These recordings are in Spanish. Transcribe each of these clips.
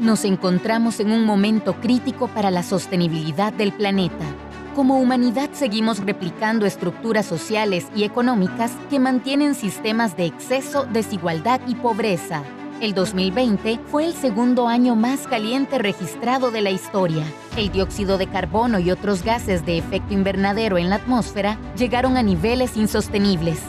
Nos encontramos en un momento crítico para la sostenibilidad del planeta. Como humanidad seguimos replicando estructuras sociales y económicas que mantienen sistemas de exceso, desigualdad y pobreza. El 2020 fue el segundo año más caliente registrado de la historia. El dióxido de carbono y otros gases de efecto invernadero en la atmósfera llegaron a niveles insostenibles.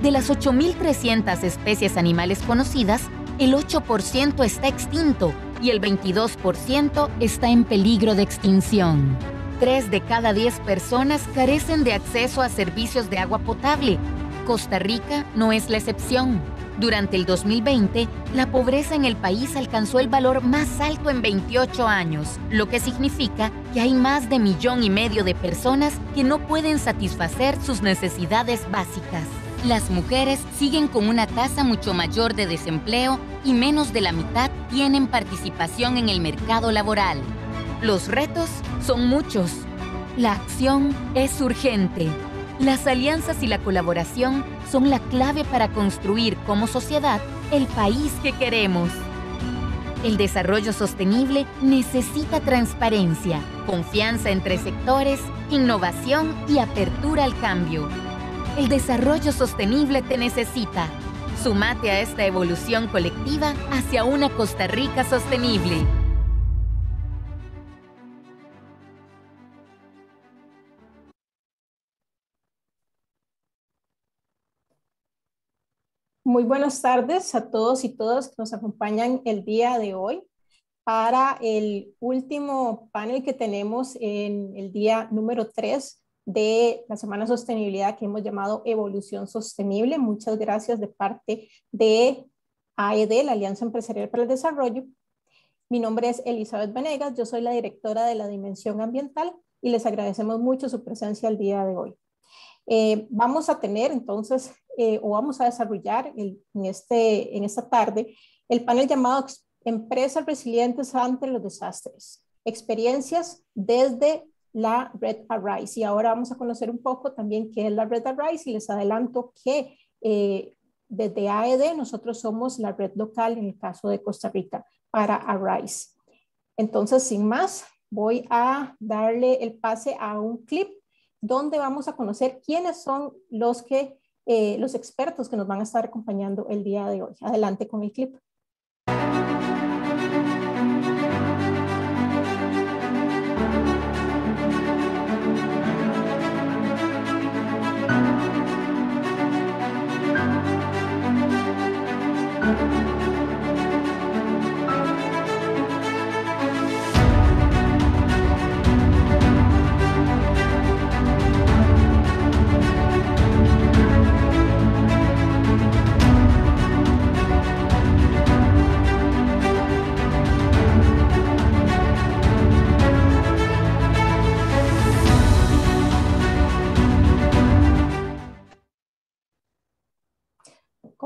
De las 8.300 especies animales conocidas, el 8% está extinto y el 22% está en peligro de extinción. Tres de cada diez personas carecen de acceso a servicios de agua potable. Costa Rica no es la excepción. Durante el 2020, la pobreza en el país alcanzó el valor más alto en 28 años, lo que significa que hay más de millón y medio de personas que no pueden satisfacer sus necesidades básicas. Las mujeres siguen con una tasa mucho mayor de desempleo y menos de la mitad tienen participación en el mercado laboral. Los retos son muchos. La acción es urgente. Las alianzas y la colaboración son la clave para construir como sociedad el país que queremos. El desarrollo sostenible necesita transparencia, confianza entre sectores, innovación y apertura al cambio. El desarrollo sostenible te necesita. Sumate a esta evolución colectiva hacia una Costa Rica sostenible. Muy buenas tardes a todos y todas que nos acompañan el día de hoy para el último panel que tenemos en el día número 3 de la Semana Sostenibilidad que hemos llamado Evolución Sostenible. Muchas gracias de parte de AED, la Alianza Empresarial para el Desarrollo. Mi nombre es Elizabeth Venegas, yo soy la directora de la Dimensión Ambiental y les agradecemos mucho su presencia el día de hoy. Eh, vamos a tener entonces, eh, o vamos a desarrollar en, este, en esta tarde, el panel llamado Empresas Resilientes ante los Desastres, experiencias desde la Red Arise. Y ahora vamos a conocer un poco también qué es la Red Arise y les adelanto que eh, desde AED nosotros somos la red local en el caso de Costa Rica para Arise. Entonces, sin más, voy a darle el pase a un clip donde vamos a conocer quiénes son los que eh, los expertos que nos van a estar acompañando el día de hoy. Adelante con el clip.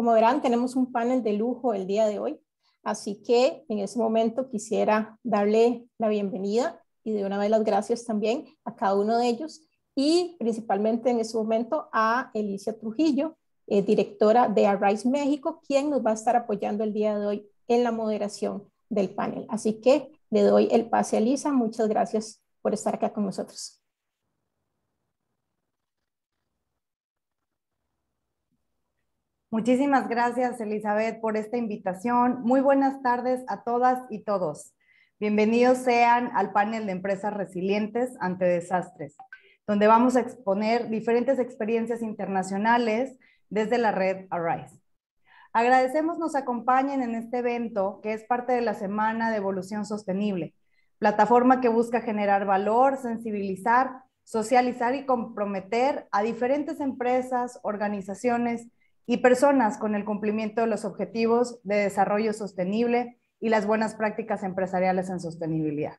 Como verán, tenemos un panel de lujo el día de hoy, así que en ese momento quisiera darle la bienvenida y de una vez las gracias también a cada uno de ellos y principalmente en ese momento a Elicia Trujillo, eh, directora de Arise México, quien nos va a estar apoyando el día de hoy en la moderación del panel. Así que le doy el pase a Elisa. Muchas gracias por estar acá con nosotros. Muchísimas gracias, Elizabeth, por esta invitación. Muy buenas tardes a todas y todos. Bienvenidos sean al panel de empresas resilientes ante desastres, donde vamos a exponer diferentes experiencias internacionales desde la red Arise. Agradecemos nos acompañen en este evento que es parte de la Semana de Evolución Sostenible, plataforma que busca generar valor, sensibilizar, socializar y comprometer a diferentes empresas, organizaciones y personas con el cumplimiento de los objetivos de desarrollo sostenible y las buenas prácticas empresariales en sostenibilidad.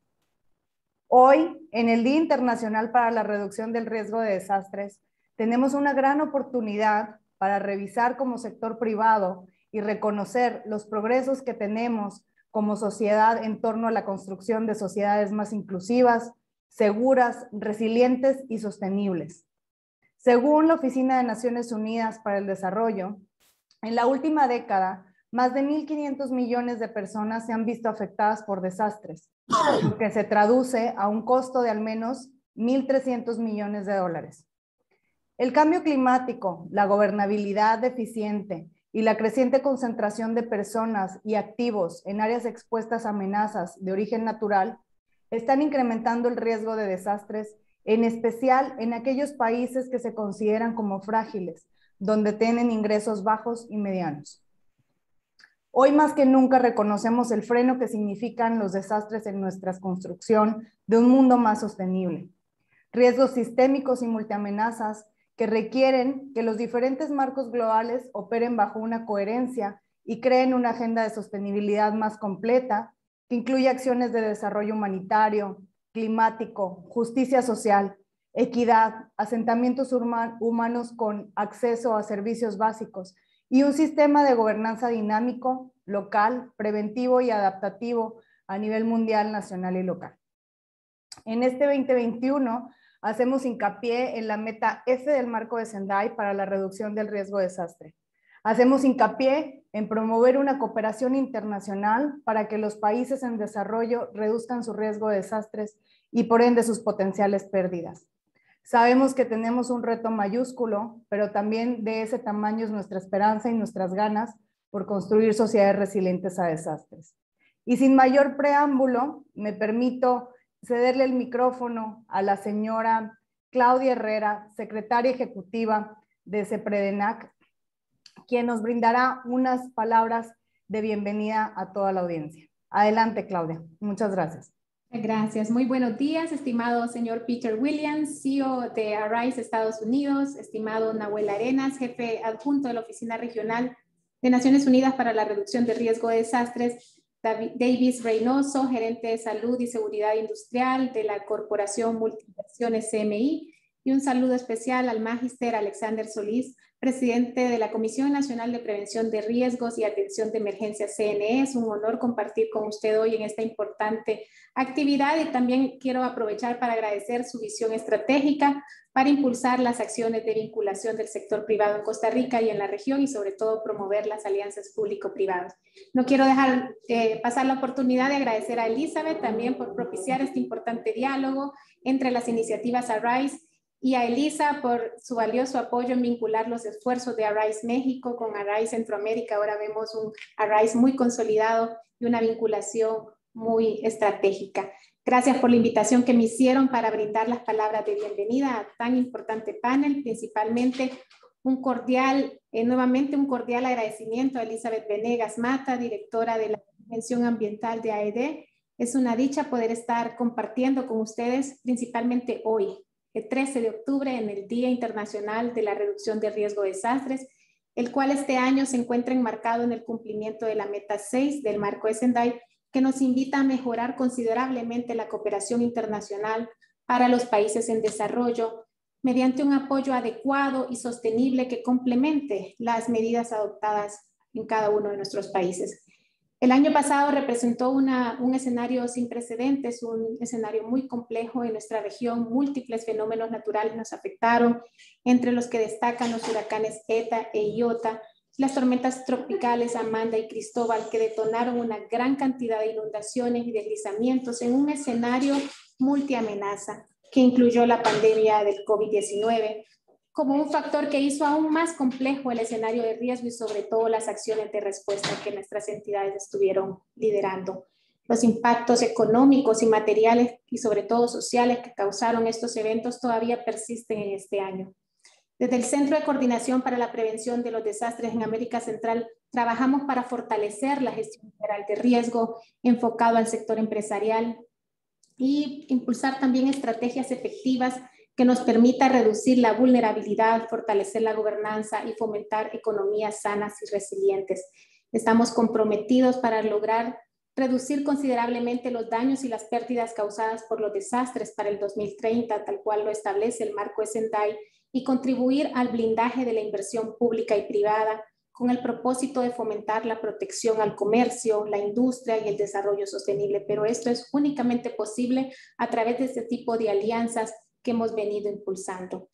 Hoy, en el Día Internacional para la Reducción del Riesgo de Desastres, tenemos una gran oportunidad para revisar como sector privado y reconocer los progresos que tenemos como sociedad en torno a la construcción de sociedades más inclusivas, seguras, resilientes y sostenibles. Según la Oficina de Naciones Unidas para el Desarrollo, en la última década, más de 1.500 millones de personas se han visto afectadas por desastres, lo que se traduce a un costo de al menos 1.300 millones de dólares. El cambio climático, la gobernabilidad deficiente y la creciente concentración de personas y activos en áreas expuestas a amenazas de origen natural están incrementando el riesgo de desastres, en especial en aquellos países que se consideran como frágiles, donde tienen ingresos bajos y medianos. Hoy más que nunca reconocemos el freno que significan los desastres en nuestra construcción de un mundo más sostenible. Riesgos sistémicos y multiamenazas que requieren que los diferentes marcos globales operen bajo una coherencia y creen una agenda de sostenibilidad más completa que incluye acciones de desarrollo humanitario, climático, justicia social, equidad, asentamientos humanos con acceso a servicios básicos y un sistema de gobernanza dinámico, local, preventivo y adaptativo a nivel mundial, nacional y local. En este 2021 hacemos hincapié en la meta F del marco de Sendai para la reducción del riesgo de desastre. Hacemos hincapié en promover una cooperación internacional para que los países en desarrollo reduzcan su riesgo de desastres y por ende sus potenciales pérdidas. Sabemos que tenemos un reto mayúsculo, pero también de ese tamaño es nuestra esperanza y nuestras ganas por construir sociedades resilientes a desastres. Y sin mayor preámbulo, me permito cederle el micrófono a la señora Claudia Herrera, secretaria ejecutiva de CEPREDENAC, quien nos brindará unas palabras de bienvenida a toda la audiencia. Adelante, Claudia. Muchas gracias. Gracias. Muy buenos días, estimado señor Peter Williams, CEO de Arise Estados Unidos, estimado Nahuel Arenas, jefe adjunto de la Oficina Regional de Naciones Unidas para la Reducción de Riesgo de Desastres, Davis Reynoso, gerente de Salud y Seguridad Industrial de la Corporación Multinversiones CMI, y un saludo especial al magister Alexander Solís, presidente de la Comisión Nacional de Prevención de Riesgos y Atención de Emergencia CNE. Es un honor compartir con usted hoy en esta importante actividad y también quiero aprovechar para agradecer su visión estratégica para impulsar las acciones de vinculación del sector privado en Costa Rica y en la región y sobre todo promover las alianzas público-privadas. No quiero dejar eh, pasar la oportunidad de agradecer a Elizabeth también por propiciar este importante diálogo entre las iniciativas ARISE y a Elisa por su valioso apoyo en vincular los esfuerzos de Arise México con Arise Centroamérica. Ahora vemos un Arise muy consolidado y una vinculación muy estratégica. Gracias por la invitación que me hicieron para brindar las palabras de bienvenida a tan importante panel, principalmente un cordial, eh, nuevamente un cordial agradecimiento a Elizabeth Venegas Mata, directora de la Dimensión Ambiental de AED. Es una dicha poder estar compartiendo con ustedes, principalmente hoy, 13 de octubre en el Día Internacional de la Reducción de Riesgo de Desastres, el cual este año se encuentra enmarcado en el cumplimiento de la meta 6 del marco de Sendai, que nos invita a mejorar considerablemente la cooperación internacional para los países en desarrollo mediante un apoyo adecuado y sostenible que complemente las medidas adoptadas en cada uno de nuestros países. El año pasado representó un escenario sin precedentes, un escenario muy complejo en nuestra región. Múltiples fenómenos naturales nos afectaron, entre los que destacan los huracanes ETA e IOTA, las tormentas tropicales Amanda y Cristóbal, que detonaron una gran cantidad de inundaciones y deslizamientos en un escenario multiamenaza que incluyó la pandemia del COVID-19, como un factor que hizo aún más complejo el escenario de riesgo y sobre todo las acciones de respuesta que nuestras entidades estuvieron liderando. Los impactos económicos y materiales y sobre todo sociales que causaron estos eventos todavía persisten en este año. Desde el Centro de Coordinación para la Prevención de los Desastres en América Central, trabajamos para fortalecer la gestión general de riesgo enfocado al sector empresarial y impulsar también estrategias efectivas que nos permita reducir la vulnerabilidad, fortalecer la gobernanza y fomentar economías sanas y resilientes. Estamos comprometidos para lograr reducir considerablemente los daños y las pérdidas causadas por los desastres para el 2030, tal cual lo establece el marco Sendai, y contribuir al blindaje de la inversión pública y privada con el propósito de fomentar la protección al comercio, la industria y el desarrollo sostenible. Pero esto es únicamente posible a través de este tipo de alianzas que hemos venido impulsando.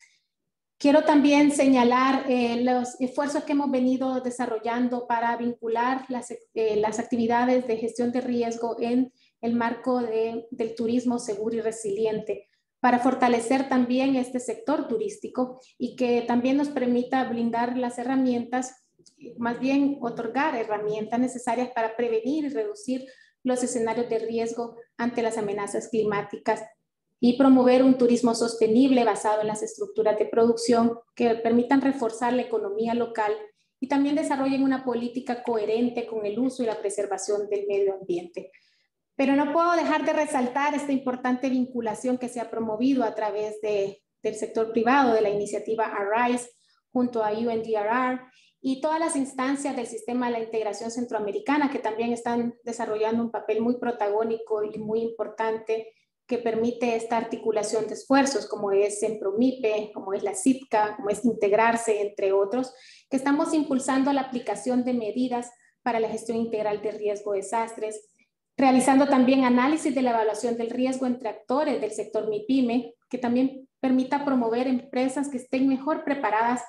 Quiero también señalar eh, los esfuerzos que hemos venido desarrollando para vincular las, eh, actividades de gestión de riesgo en el marco de, del turismo seguro y resiliente para fortalecer también este sector turístico y que también nos permita blindar las herramientas, más bien otorgar herramientas necesarias para prevenir y reducir los escenarios de riesgo ante las amenazas climáticas y promover un turismo sostenible basado en las estructuras de producción que permitan reforzar la economía local y también desarrollen una política coherente con el uso y la preservación del medio ambiente. Pero no puedo dejar de resaltar esta importante vinculación que se ha promovido a través de, del sector privado, de la iniciativa ARISE, junto a UNDRR y todas las instancias del sistema de la integración centroamericana que también están desarrollando un papel muy protagónico y muy importante que permite esta articulación de esfuerzos, como es Promipe, como es la CITCA, como es Integrarse, entre otros, que estamos impulsando la aplicación de medidas para la gestión integral de riesgo de desastres, realizando también análisis de la evaluación del riesgo entre actores del sector MIPYME, que también permita promover empresas que estén mejor preparadas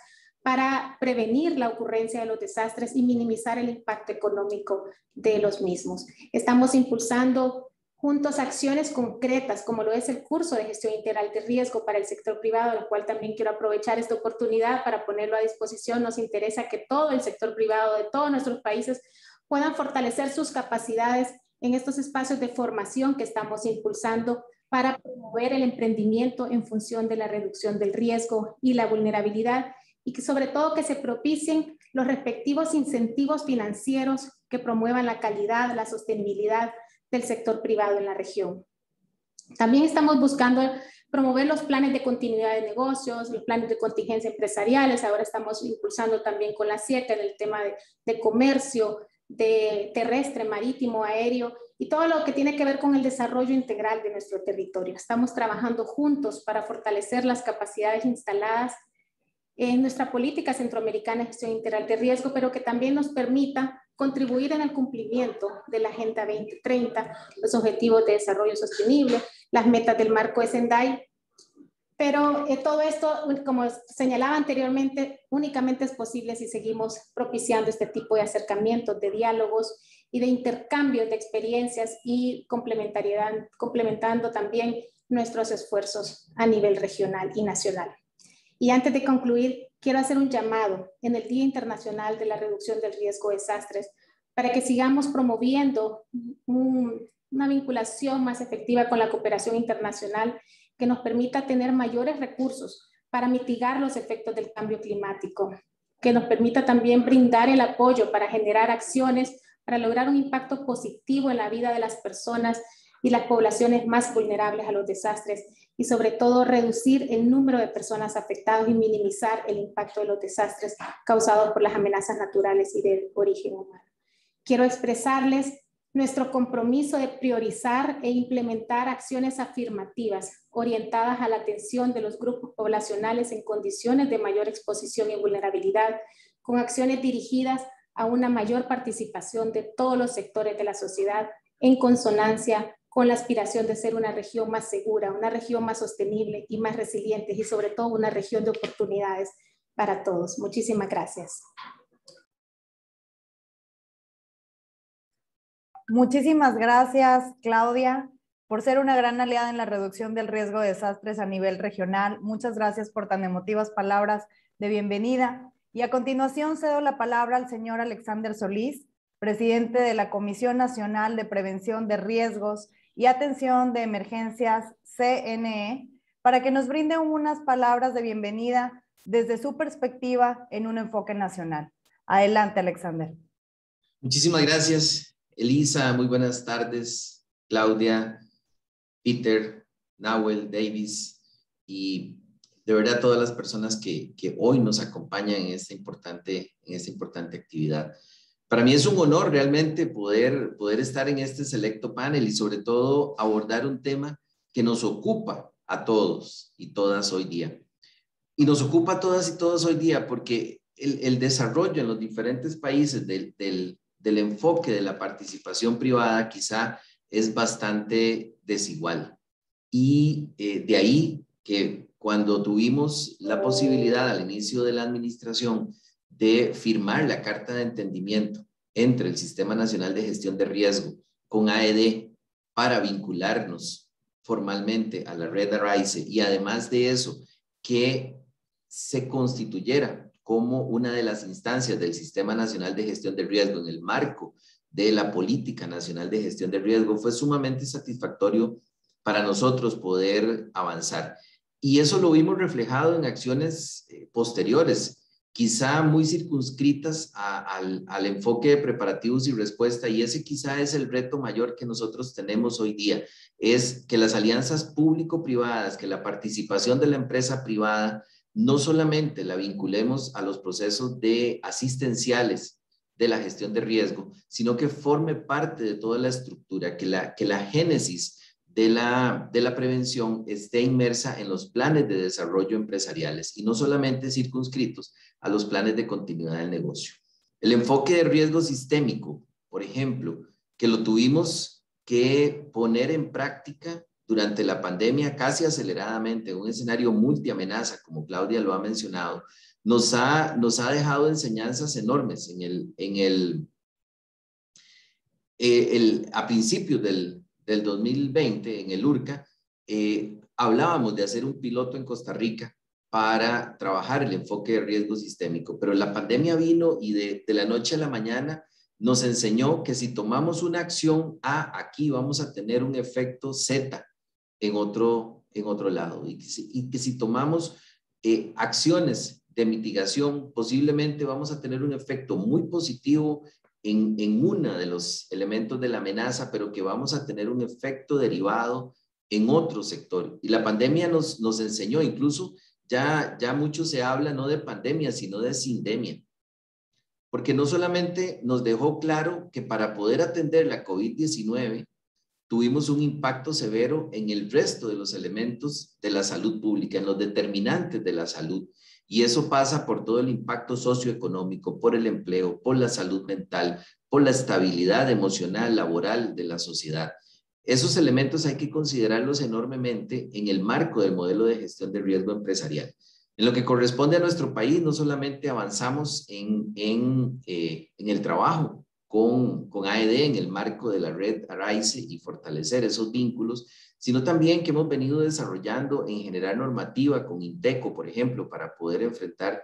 para prevenir la ocurrencia de los desastres y minimizar el impacto económico de los mismos. Estamos impulsando juntos acciones concretas, como lo es el curso de gestión integral de riesgo para el sector privado, al cual también quiero aprovechar esta oportunidad para ponerlo a disposición. Nos interesa que todo el sector privado de todos nuestros países puedan fortalecer sus capacidades en estos espacios de formación que estamos impulsando para promover el emprendimiento en función de la reducción del riesgo y la vulnerabilidad y que sobre todo que se propicien los respectivos incentivos financieros que promuevan la calidad, la sostenibilidad del sector privado en la región. También estamos buscando promover los planes de continuidad de negocios, los planes de contingencia empresariales. Ahora estamos impulsando también con la 7 en el tema de, de comercio, de terrestre, marítimo, aéreo y todo lo que tiene que ver con el desarrollo integral de nuestro territorio. Estamos trabajando juntos para fortalecer las capacidades instaladas en nuestra política centroamericana de gestión integral de riesgo, pero que también nos permita contribuir en el cumplimiento de la Agenda 2030, los Objetivos de Desarrollo Sostenible, las metas del marco de Sendai pero eh, todo esto, como señalaba anteriormente, únicamente es posible si seguimos propiciando este tipo de acercamientos, de diálogos y de intercambios de experiencias y complementariedad, complementando también nuestros esfuerzos a nivel regional y nacional. Y antes de concluir, quiero hacer un llamado en el Día Internacional de la Reducción del Riesgo de Desastres para que sigamos promoviendo una vinculación más efectiva con la cooperación internacional que nos permita tener mayores recursos para mitigar los efectos del cambio climático, que nos permita también brindar el apoyo para generar acciones para lograr un impacto positivo en la vida de las personas y las poblaciones más vulnerables a los desastres y sobre todo reducir el número de personas afectadas y minimizar el impacto de los desastres causados por las amenazas naturales y de origen humano. Quiero expresarles nuestro compromiso de priorizar e implementar acciones afirmativas orientadas a la atención de los grupos poblacionales en condiciones de mayor exposición y vulnerabilidad, con acciones dirigidas a una mayor participación de todos los sectores de la sociedad en consonancia con la aspiración de ser una región más segura, una región más sostenible y más resiliente y sobre todo una región de oportunidades para todos. Muchísimas gracias. Muchísimas gracias, Claudia, por ser una gran aliada en la reducción del riesgo de desastres a nivel regional. Muchas gracias por tan emotivas palabras de bienvenida. Y a continuación cedo la palabra al señor Alexander Solís, presidente de la Comisión Nacional de Prevención de Riesgos y Atención de Emergencias, CNE, para que nos brinde unas palabras de bienvenida desde su perspectiva en un enfoque nacional. Adelante, Alexander. Muchísimas gracias. Elisa, muy buenas tardes. Claudia, Peter, Nahuel, Davis y de verdad todas las personas que, que hoy nos acompañan en esta, importante, en esta importante actividad. Para mí es un honor realmente poder, poder estar en este selecto panel y sobre todo abordar un tema que nos ocupa a todos y todas hoy día. Y nos ocupa a todas y todos hoy día porque el, desarrollo en los diferentes países del, del, del enfoque de la participación privada quizá es bastante desigual. Y eh, de ahí que cuando tuvimos la posibilidad al inicio de la administración de firmar la carta de entendimiento entre el Sistema Nacional de Gestión de Riesgo con AED para vincularnos formalmente a la red ARISE y además de eso, que se constituyera como una de las instancias del Sistema Nacional de Gestión de Riesgo en el marco de la Política Nacional de Gestión de Riesgo, fue sumamente satisfactorio para nosotros poder avanzar. Y eso lo vimos reflejado en acciones eh, posteriores, quizá muy circunscritas al, al, enfoque de preparativos y respuesta, y ese quizá es el reto mayor que nosotros tenemos hoy día, es que las alianzas público-privadas, que la participación de la empresa privada, no solamente la vinculemos a los procesos de asistenciales de la gestión de riesgo, sino que forme parte de toda la estructura, que la, que la génesis de la, de la prevención esté inmersa en los planes de desarrollo empresariales y no solamente circunscritos a los planes de continuidad del negocio. El enfoque de riesgo sistémico, por ejemplo, que lo tuvimos que poner en práctica durante la pandemia casi aceleradamente, un escenario multiamenaza, como Claudia lo ha mencionado, nos ha, nos ha dejado enseñanzas enormes en el, en el, eh, a principios del, del 2020 en el URCA, eh, hablábamos de hacer un piloto en Costa Rica para trabajar el enfoque de riesgo sistémico, pero la pandemia vino y de, de la noche a la mañana nos enseñó que si tomamos una acción A aquí, vamos a tener un efecto Z en otro, en otro lado. Y que si, y que si tomamos eh, acciones de mitigación, posiblemente vamos a tener un efecto muy positivo en, en uno de los elementos de la amenaza, pero que vamos a tener un efecto derivado en otro sector. Y la pandemia nos, nos enseñó, incluso ya, ya mucho se habla no de pandemia, sino de sindemia. Porque no solamente nos dejó claro que para poder atender la COVID-19 tuvimos un impacto severo en el resto de los elementos de la salud pública, en los determinantes de la salud. Y eso pasa por todo el impacto socioeconómico, por el empleo, por la salud mental, por la estabilidad emocional, laboral de la sociedad. Esos elementos hay que considerarlos enormemente en el marco del modelo de gestión de riesgo empresarial. En lo que corresponde a nuestro país, no solamente avanzamos en, eh, el trabajo con, con AED en el marco de la red ARISE y fortalecer esos vínculos, sino también que hemos venido desarrollando en general normativa con INTECO, por ejemplo, para poder enfrentar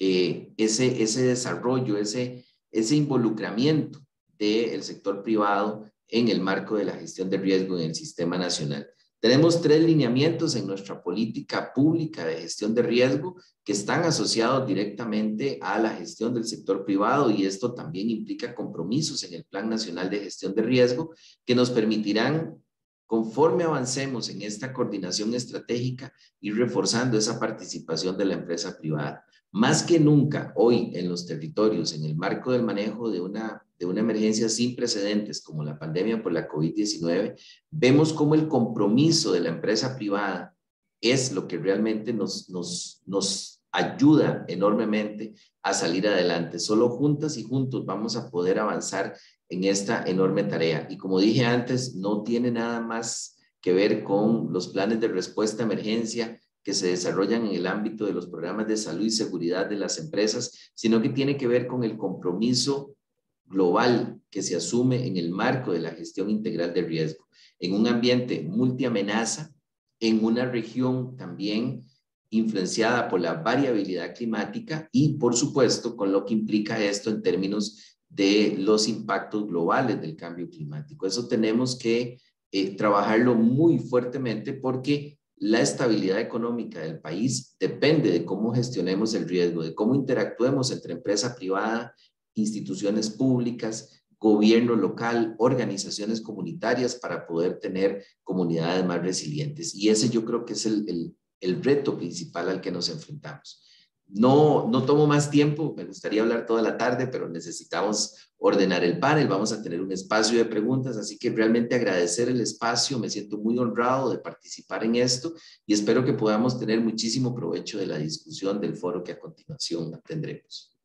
eh, ese, ese desarrollo, ese, ese involucramiento del sector privado en el marco de la gestión de riesgo en el sistema nacional. Tenemos tres lineamientos en nuestra política pública de gestión de riesgo que están asociados directamente a la gestión del sector privado y esto también implica compromisos en el Plan Nacional de Gestión de Riesgo que nos permitirán conforme avancemos en esta coordinación estratégica ir reforzando esa participación de la empresa privada. Más que nunca hoy en los territorios, en el marco del manejo de una, de una emergencia sin precedentes como la pandemia por la COVID-19, vemos cómo el compromiso de la empresa privada es lo que realmente nos, nos, nos ayuda enormemente a salir adelante. Solo juntas y juntos vamos a poder avanzar en esta enorme tarea. Y como dije antes, no tiene nada más que ver con los planes de respuesta a emergencia que se desarrollan en el ámbito de los programas de salud y seguridad de las empresas, sino que tiene que ver con el compromiso global que se asume en el marco de la gestión integral de riesgo, en un ambiente multiamenaza, en una región también influenciada por la variabilidad climática y, por supuesto, con lo que implica esto en términos de los impactos globales del cambio climático. Eso tenemos que eh, trabajarlo muy fuertemente porque la estabilidad económica del país depende de cómo gestionemos el riesgo, de cómo interactuemos entre empresa privada, instituciones públicas, gobierno local, organizaciones comunitarias para poder tener comunidades más resilientes. Y ese yo creo que es el, el reto principal al que nos enfrentamos. No, no tomo más tiempo, me gustaría hablar toda la tarde, pero necesitamos ordenar el panel, vamos a tener un espacio de preguntas, así que realmente agradecer el espacio, me siento muy honrado de participar en esto y espero que podamos tener muchísimo provecho de la discusión del foro que a continuación tendremos.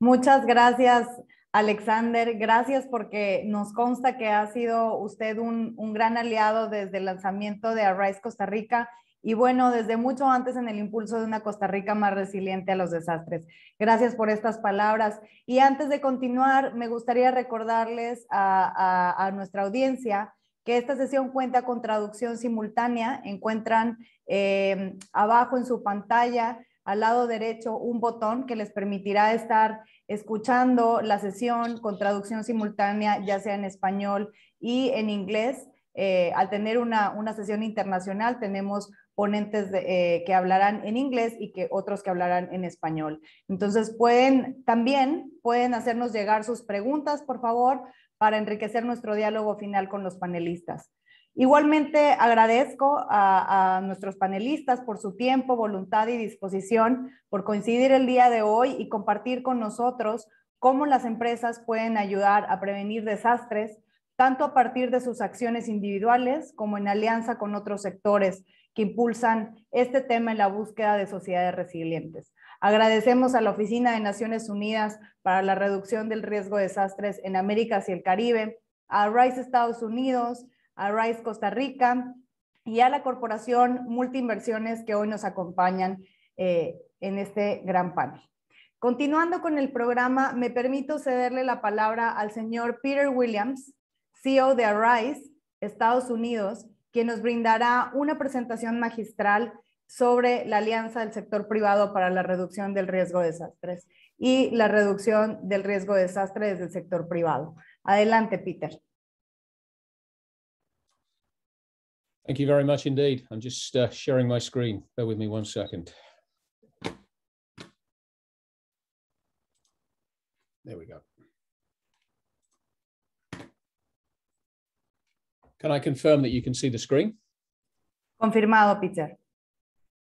Muchas gracias Alexander, gracias porque nos consta que ha sido usted un, gran aliado desde el lanzamiento de Arise Costa Rica y bueno, desde mucho antes en el impulso de una Costa Rica más resiliente a los desastres. Gracias por estas palabras. Y antes de continuar, me gustaría recordarles a, nuestra audiencia que esta sesión cuenta con traducción simultánea. Encuentran eh, abajo en su pantalla, al lado derecho, un botón que les permitirá estar escuchando la sesión con traducción simultánea, ya sea en español y en inglés. Eh, al tener una, una, sesión internacional, tenemos ponentes eh, que hablarán en inglés y que otros que hablarán en español. Entonces, pueden también, pueden hacernos llegar sus preguntas, por favor, para enriquecer nuestro diálogo final con los panelistas. Igualmente agradezco a, a, nuestros panelistas por su tiempo, voluntad y disposición, por coincidir el día de hoy y compartir con nosotros cómo las empresas pueden ayudar a prevenir desastres, tanto a partir de sus acciones individuales como en alianza con otros sectores impulsan este tema en la búsqueda de sociedades resilientes. Agradecemos a la Oficina de Naciones Unidas para la Reducción del Riesgo de Desastres en América y el Caribe, a RISE Estados Unidos, a RISE Costa Rica y a la Corporación Multiinversiones que hoy nos acompañan eh, en este gran panel. Continuando con el programa, me permito cederle la palabra al señor Peter Williams, CEO de Arise, Estados Unidos, quien nos brindará una presentación magistral sobre la alianza del sector privado para la reducción del riesgo de desastres y la reducción del riesgo de desastre desde el sector privado. Adelante, Peter. Thank you very much indeed. I'm just uh, sharing my screen. Bear with me one second. There we go. Can I confirm that you can see the screen? Confirmado, Peter.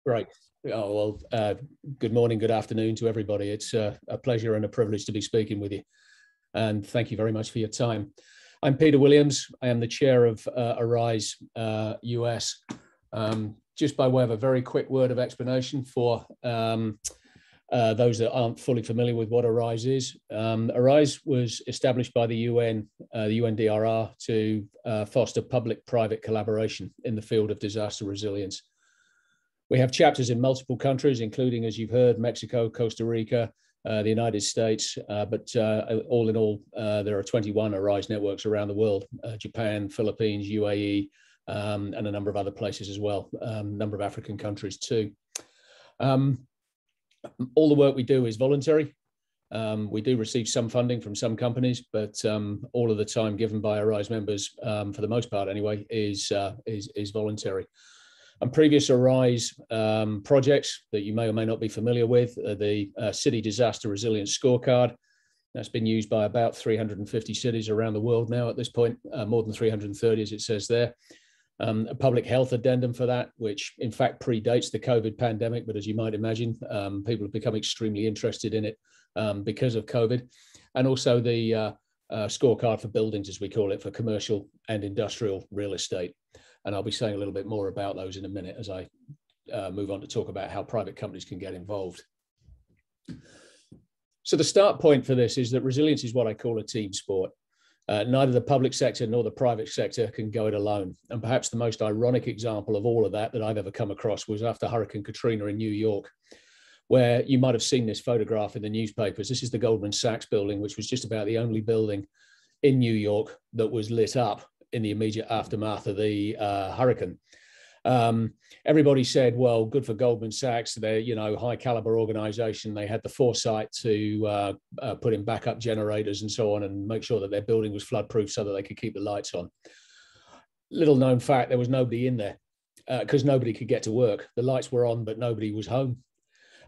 Great. Oh, well, uh, good morning, good afternoon to everybody. It's uh, a pleasure and a privilege to be speaking with you. And thank you very much for your time. I'm Peter Williams. I am the chair of uh, Arise US. Uh, um, just by way of a very quick word of explanation for um, uh, those that aren't fully familiar with what ARISE is. Um, ARISE was established by the UN, uh, the UNDRR, to uh, foster public-private collaboration in the field of disaster resilience. We have chapters in multiple countries, including, as you've heard, Mexico, Costa Rica, uh, the United States, uh, but uh, all in all, there are 21 ARISE networks around the world, Japan, Philippines, UAE, um, and a number of other places as well, a um, number of African countries too. Um, all the work we do is voluntary. Um, we do receive some funding from some companies, but um, all of the time given by Arise members, um, for the most part anyway, is, uh, is, is voluntary. And previous Arise um, projects that you may or may not be familiar with, uh, the uh, City Disaster Resilience Scorecard, that's been used by about 350 cities around the world now at this point, uh, more than 330 as it says there um, a public health addendum for that, which in fact predates the COVID pandemic. But as you might imagine, um, people have become extremely interested in it um, because of COVID. And also the uh, uh, scorecard for buildings, as we call it, for commercial and industrial real estate. And I'll be saying a little bit more about those in a minute as I uh, move on to talk about how private companies can get involved. So the start point for this is that resilience is what I call a team sport. Uh, neither the public sector nor the private sector can go it alone. And perhaps the most ironic example of all of that that I've ever come across was after Hurricane Katrina in New York, where you might have seen this photograph in the newspapers. This is the Goldman Sachs building, which was just about the only building in New York that was lit up in the immediate aftermath of the uh, hurricane. Um, everybody said, well, good for Goldman Sachs. They're, you know, high caliber organization. They had the foresight to uh, uh, put in backup generators and so on and make sure that their building was flood proof so that they could keep the lights on. Little known fact, there was nobody in there because uh, nobody could get to work. The lights were on, but nobody was home.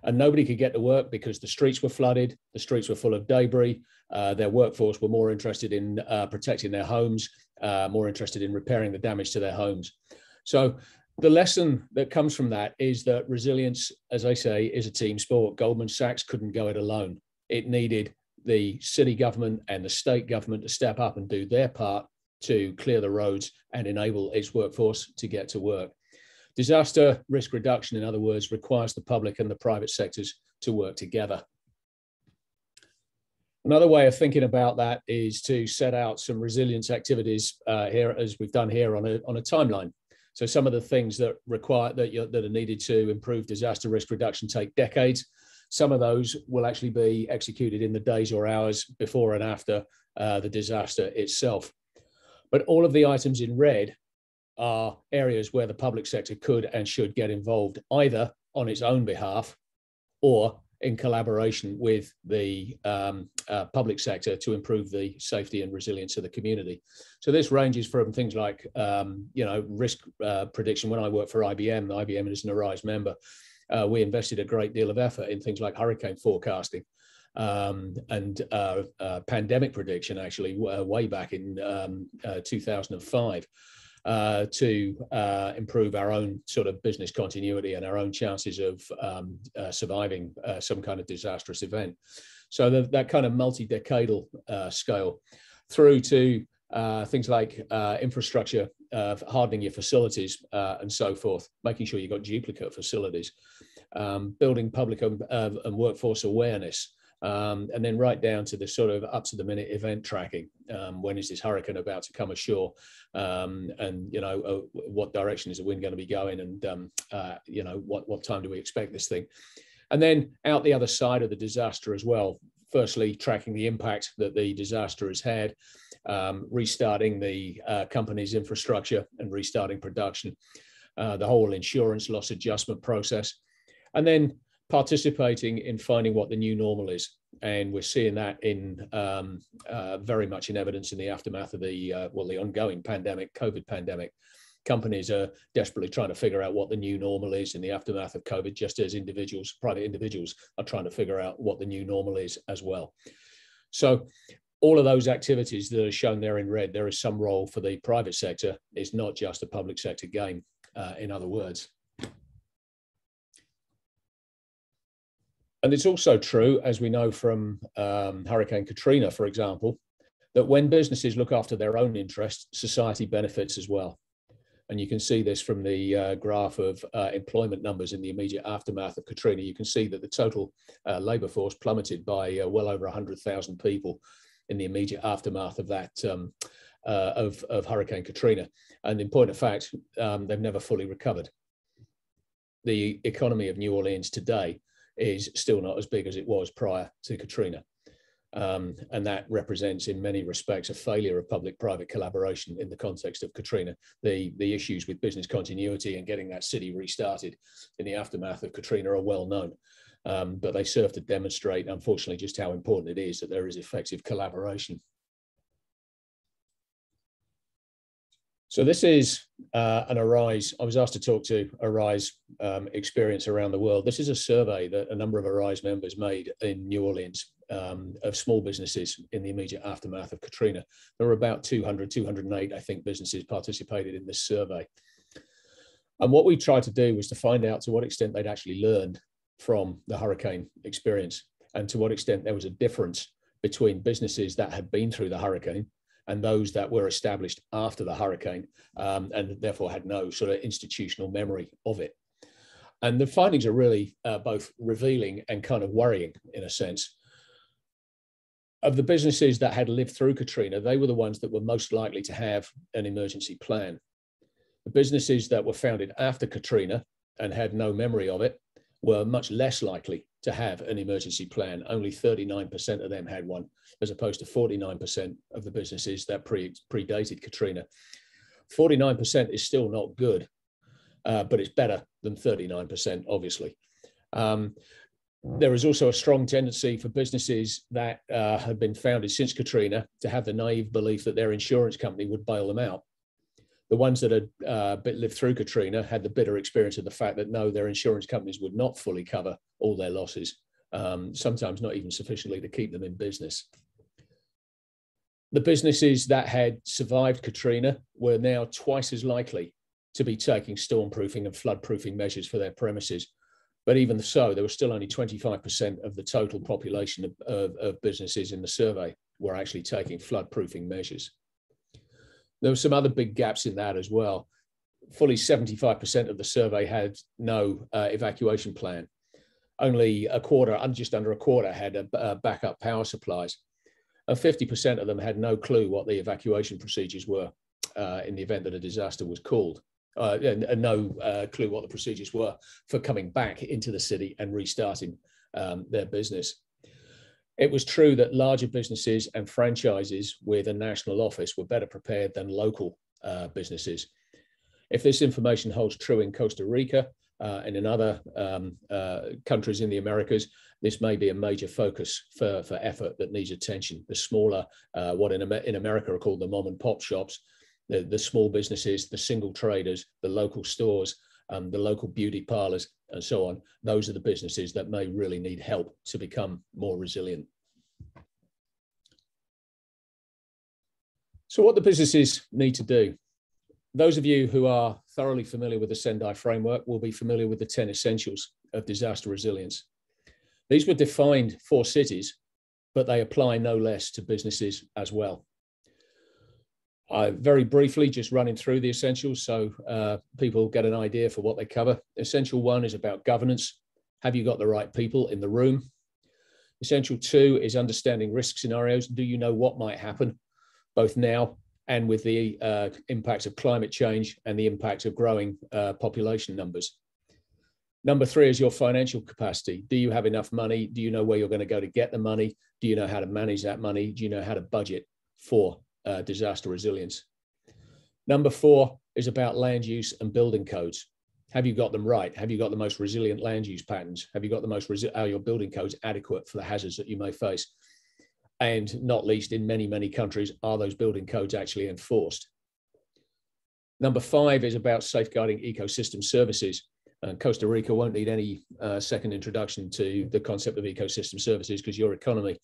And nobody could get to work because the streets were flooded, the streets were full of debris. Uh, their workforce were more interested in uh, protecting their homes, uh, more interested in repairing the damage to their homes. So the lesson that comes from that is that resilience, as I say, is a team sport. Goldman Sachs couldn't go it alone. It needed the city government and the state government to step up and do their part to clear the roads and enable its workforce to get to work. Disaster risk reduction, in other words, requires the public and the private sectors to work together. Another way of thinking about that is to set out some resilience activities uh, here, as we've done here on a, on a timeline. So some of the things that require that, that are needed to improve disaster risk reduction take decades. Some of those will actually be executed in the days or hours before and after uh, the disaster itself. But all of the items in red are areas where the public sector could and should get involved, either on its own behalf or in collaboration with the um, uh, public sector to improve the safety and resilience of the community. So this ranges from things like, um, you know, risk uh, prediction. When I work for IBM, IBM is an ARISE member, uh, we invested a great deal of effort in things like hurricane forecasting um, and uh, uh, pandemic prediction, actually, way back in um, uh, 2005. Uh, to uh, improve our own sort of business continuity and our own chances of um, uh, surviving some kind of disastrous event. So the, that kind of multi-decadal scale through to things like infrastructure, hardening your facilities and so forth, making sure you've got duplicate facilities, um, building public and, and workforce awareness, um, and then right down to the sort of up to the minute event tracking. Um, when is this hurricane about to come ashore? Um, and you know, uh, what direction is the wind going to be going? And um, uh, you know, what what time do we expect this thing? And then out the other side of the disaster as well. Firstly, tracking the impact that the disaster has had, um, restarting the uh, company's infrastructure and restarting production, uh, the whole insurance loss adjustment process, and then participating in finding what the new normal is. And we're seeing that in um, uh, very much in evidence in the aftermath of the, uh, well, the ongoing pandemic, COVID pandemic. Companies are desperately trying to figure out what the new normal is in the aftermath of COVID, just as individuals, private individuals, are trying to figure out what the new normal is as well. So all of those activities that are shown there in red, there is some role for the private sector. It's not just a public sector game, uh, in other words. And it's also true, as we know from um, Hurricane Katrina, for example, that when businesses look after their own interests, society benefits as well. And you can see this from the uh, graph of uh, employment numbers in the immediate aftermath of Katrina. You can see that the total uh, labour force plummeted by uh, well over 100,000 people in the immediate aftermath of that um, uh, of, of Hurricane Katrina. And in point of fact, um, they've never fully recovered. The economy of New Orleans today is still not as big as it was prior to Katrina. Um, and that represents, in many respects, a failure of public-private collaboration in the context of Katrina. The, the issues with business continuity and getting that city restarted in the aftermath of Katrina are well known, um, but they serve to demonstrate, unfortunately, just how important it is that there is effective collaboration So this is uh, an Arise. I was asked to talk to Arise um, experience around the world. This is a survey that a number of Arise members made in New Orleans um, of small businesses in the immediate aftermath of Katrina. There were about 200, 208, I think, businesses participated in this survey. And what we tried to do was to find out to what extent they'd actually learned from the hurricane experience and to what extent there was a difference between businesses that had been through the hurricane and those that were established after the hurricane um, and therefore had no sort of institutional memory of it. And the findings are really uh, both revealing and kind of worrying in a sense. Of the businesses that had lived through Katrina, they were the ones that were most likely to have an emergency plan. The businesses that were founded after Katrina and had no memory of it were much less likely to have an emergency plan. Only 39% of them had one, as opposed to 49% of the businesses that pre, predated Katrina. 49% is still not good, uh, but it's better than 39%, obviously. Um, there is also a strong tendency for businesses that uh, have been founded since Katrina to have the naive belief that their insurance company would bail them out the ones that had uh, lived through Katrina had the bitter experience of the fact that no, their insurance companies would not fully cover all their losses, um, sometimes not even sufficiently to keep them in business. The businesses that had survived Katrina were now twice as likely to be taking stormproofing and floodproofing measures for their premises. But even so, there were still only 25% of the total population of, of, of businesses in the survey were actually taking floodproofing measures. There were some other big gaps in that as well. Fully 75% of the survey had no uh, evacuation plan. Only a quarter, just under a quarter, had a, a backup power supplies. and 50% of them had no clue what the evacuation procedures were uh, in the event that a disaster was called. Uh, and, and, no uh, clue what the procedures were for coming back into the city and restarting um, their business. It was true that larger businesses and franchises with a national office were better prepared than local uh, businesses. If this information holds true in Costa Rica uh, and in other um, uh, countries in the Americas, this may be a major focus for, for effort that needs attention. The smaller, uh, what in, in America are called the mom and pop shops, the, the small businesses, the single traders, the local stores, um, the local beauty parlors, and so on. Those are the businesses that may really need help to become more resilient. So what the businesses need to do. Those of you who are thoroughly familiar with the Sendai framework will be familiar with the 10 essentials of disaster resilience. These were defined for cities, but they apply no less to businesses as well. I very briefly just running through the essentials so uh, people get an idea for what they cover. Essential one is about governance. Have you got the right people in the room? Essential two is understanding risk scenarios. Do you know what might happen, both now and with the uh, impacts of climate change and the impact of growing uh, population numbers? Number three is your financial capacity. Do you have enough money? Do you know where you're going to go to get the money? Do you know how to manage that money? Do you know how to budget for uh, disaster resilience? Number four is about land use and building codes. Have you got them right? Have you got the most resilient land use patterns? Have you got the most, are your building codes adequate for the hazards that you may face? And not least in many, many countries, are those building codes actually enforced? Number five is about safeguarding ecosystem services. Uh, Costa Rica won't need any uh, second introduction to the concept of ecosystem services because your economy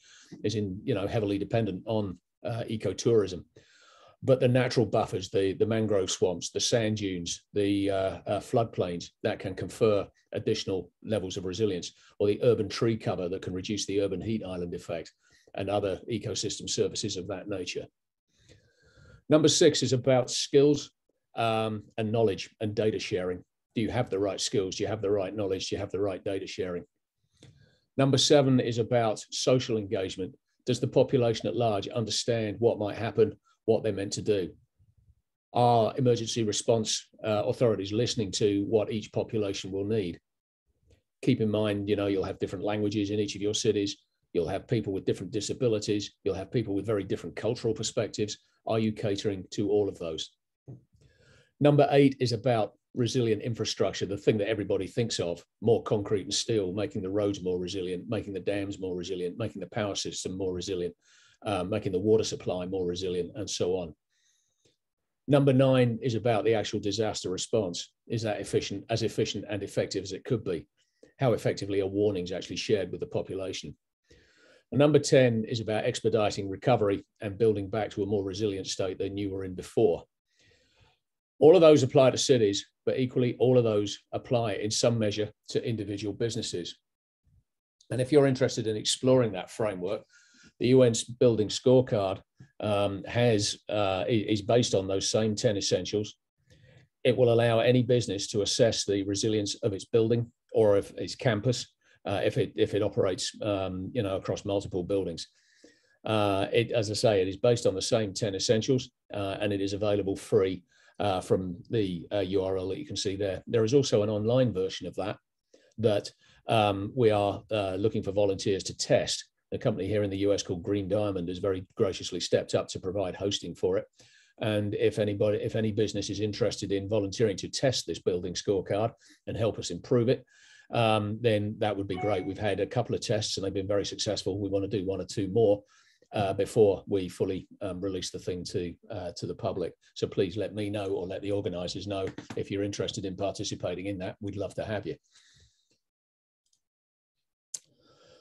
is in, you know, heavily dependent on uh, ecotourism. But the natural buffers, the, the mangrove swamps, the sand dunes, the uh, uh, floodplains that can confer additional levels of resilience, or the urban tree cover that can reduce the urban heat island effect, and other ecosystem services of that nature. Number six is about skills um, and knowledge and data sharing do you have the right skills? Do you have the right knowledge? Do you have the right data sharing? Number seven is about social engagement. Does the population at large understand what might happen, what they're meant to do? Are emergency response uh, authorities listening to what each population will need? Keep in mind, you know, you'll have different languages in each of your cities. You'll have people with different disabilities. You'll have people with very different cultural perspectives. Are you catering to all of those? Number eight is about resilient infrastructure, the thing that everybody thinks of, more concrete and steel, making the roads more resilient, making the dams more resilient, making the power system more resilient, uh, making the water supply more resilient, and so on. Number nine is about the actual disaster response. Is that efficient, as efficient and effective as it could be? How effectively are warnings actually shared with the population? And number 10 is about expediting recovery and building back to a more resilient state than you were in before. All of those apply to cities, but equally, all of those apply in some measure to individual businesses. And if you're interested in exploring that framework, the UN's building scorecard um, has uh, is based on those same 10 essentials. It will allow any business to assess the resilience of its building or of its campus uh, if it if it operates um, you know across multiple buildings. Uh, it, as I say, it is based on the same 10 essentials uh, and it is available free uh, from the uh, URL that you can see there. There is also an online version of that that um, we are uh, looking for volunteers to test. A company here in the US called Green Diamond has very graciously stepped up to provide hosting for it. And if anybody, if any business is interested in volunteering to test this building scorecard and help us improve it, um, then that would be great. We've had a couple of tests and they've been very successful. We want to do one or two more uh, before we fully um, release the thing to uh, to the public. So please let me know or let the organisers know if you're interested in participating in that. We'd love to have you.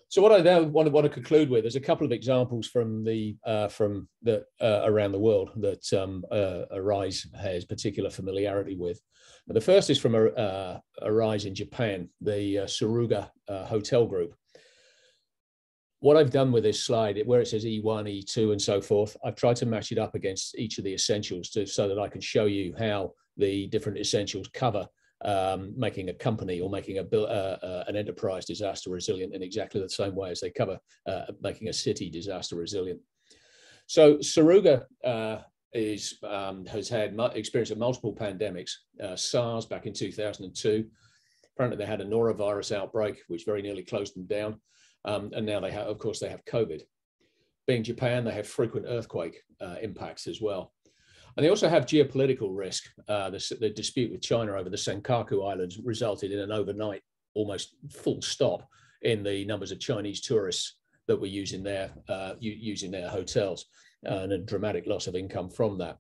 So what I now want to, want to conclude with is a couple of examples from the uh, from the uh, around the world that um, uh, Arise has particular familiarity with. The first is from uh, Arise in Japan, the uh, Suruga uh, Hotel Group what I've done with this slide, where it says E1, E2, and so forth, I've tried to match it up against each of the essentials to, so that I can show you how the different essentials cover um, making a company or making a uh, uh, an enterprise disaster resilient in exactly the same way as they cover uh, making a city disaster resilient. So Saruga uh, is um, has had experience of multiple pandemics. Uh, SARS back in 2002. Apparently, they had a norovirus outbreak, which very nearly closed them down. Um, and now they have, of course, they have COVID. Being Japan, they have frequent earthquake uh, impacts as well. And they also have geopolitical risk. Uh, the, the, dispute with China over the Senkaku Islands resulted in an overnight, almost full stop in the numbers of Chinese tourists that were using their uh, using their hotels, and a dramatic loss of income from that.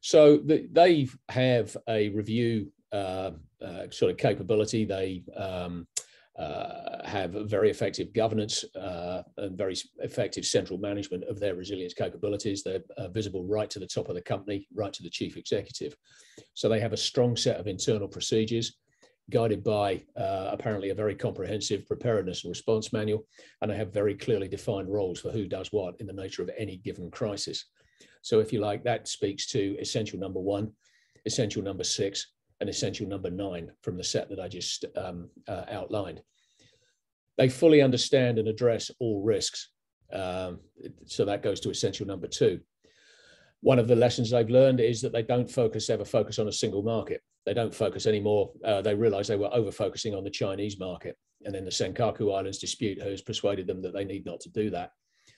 So the, they have a review uh, uh, sort of capability. They um, uh, have very effective governance uh, and very effective central management of their resilience capabilities. They're uh, visible right to the top of the company, right to the chief executive. So they have a strong set of internal procedures guided by uh, apparently a very comprehensive preparedness and response manual, and they have very clearly defined roles for who does what in the nature of any given crisis. So if you like, that speaks to essential number one, essential number six, and essential number nine from the set that I just um, uh, outlined. They fully understand and address all risks. Um, so that goes to essential number two. One of the lessons they've learned is that they don't focus ever focus on a single market. They don't focus anymore. Uh, they realized they were over focusing on the Chinese market. And then the Senkaku Islands dispute has persuaded them that they need not to do that.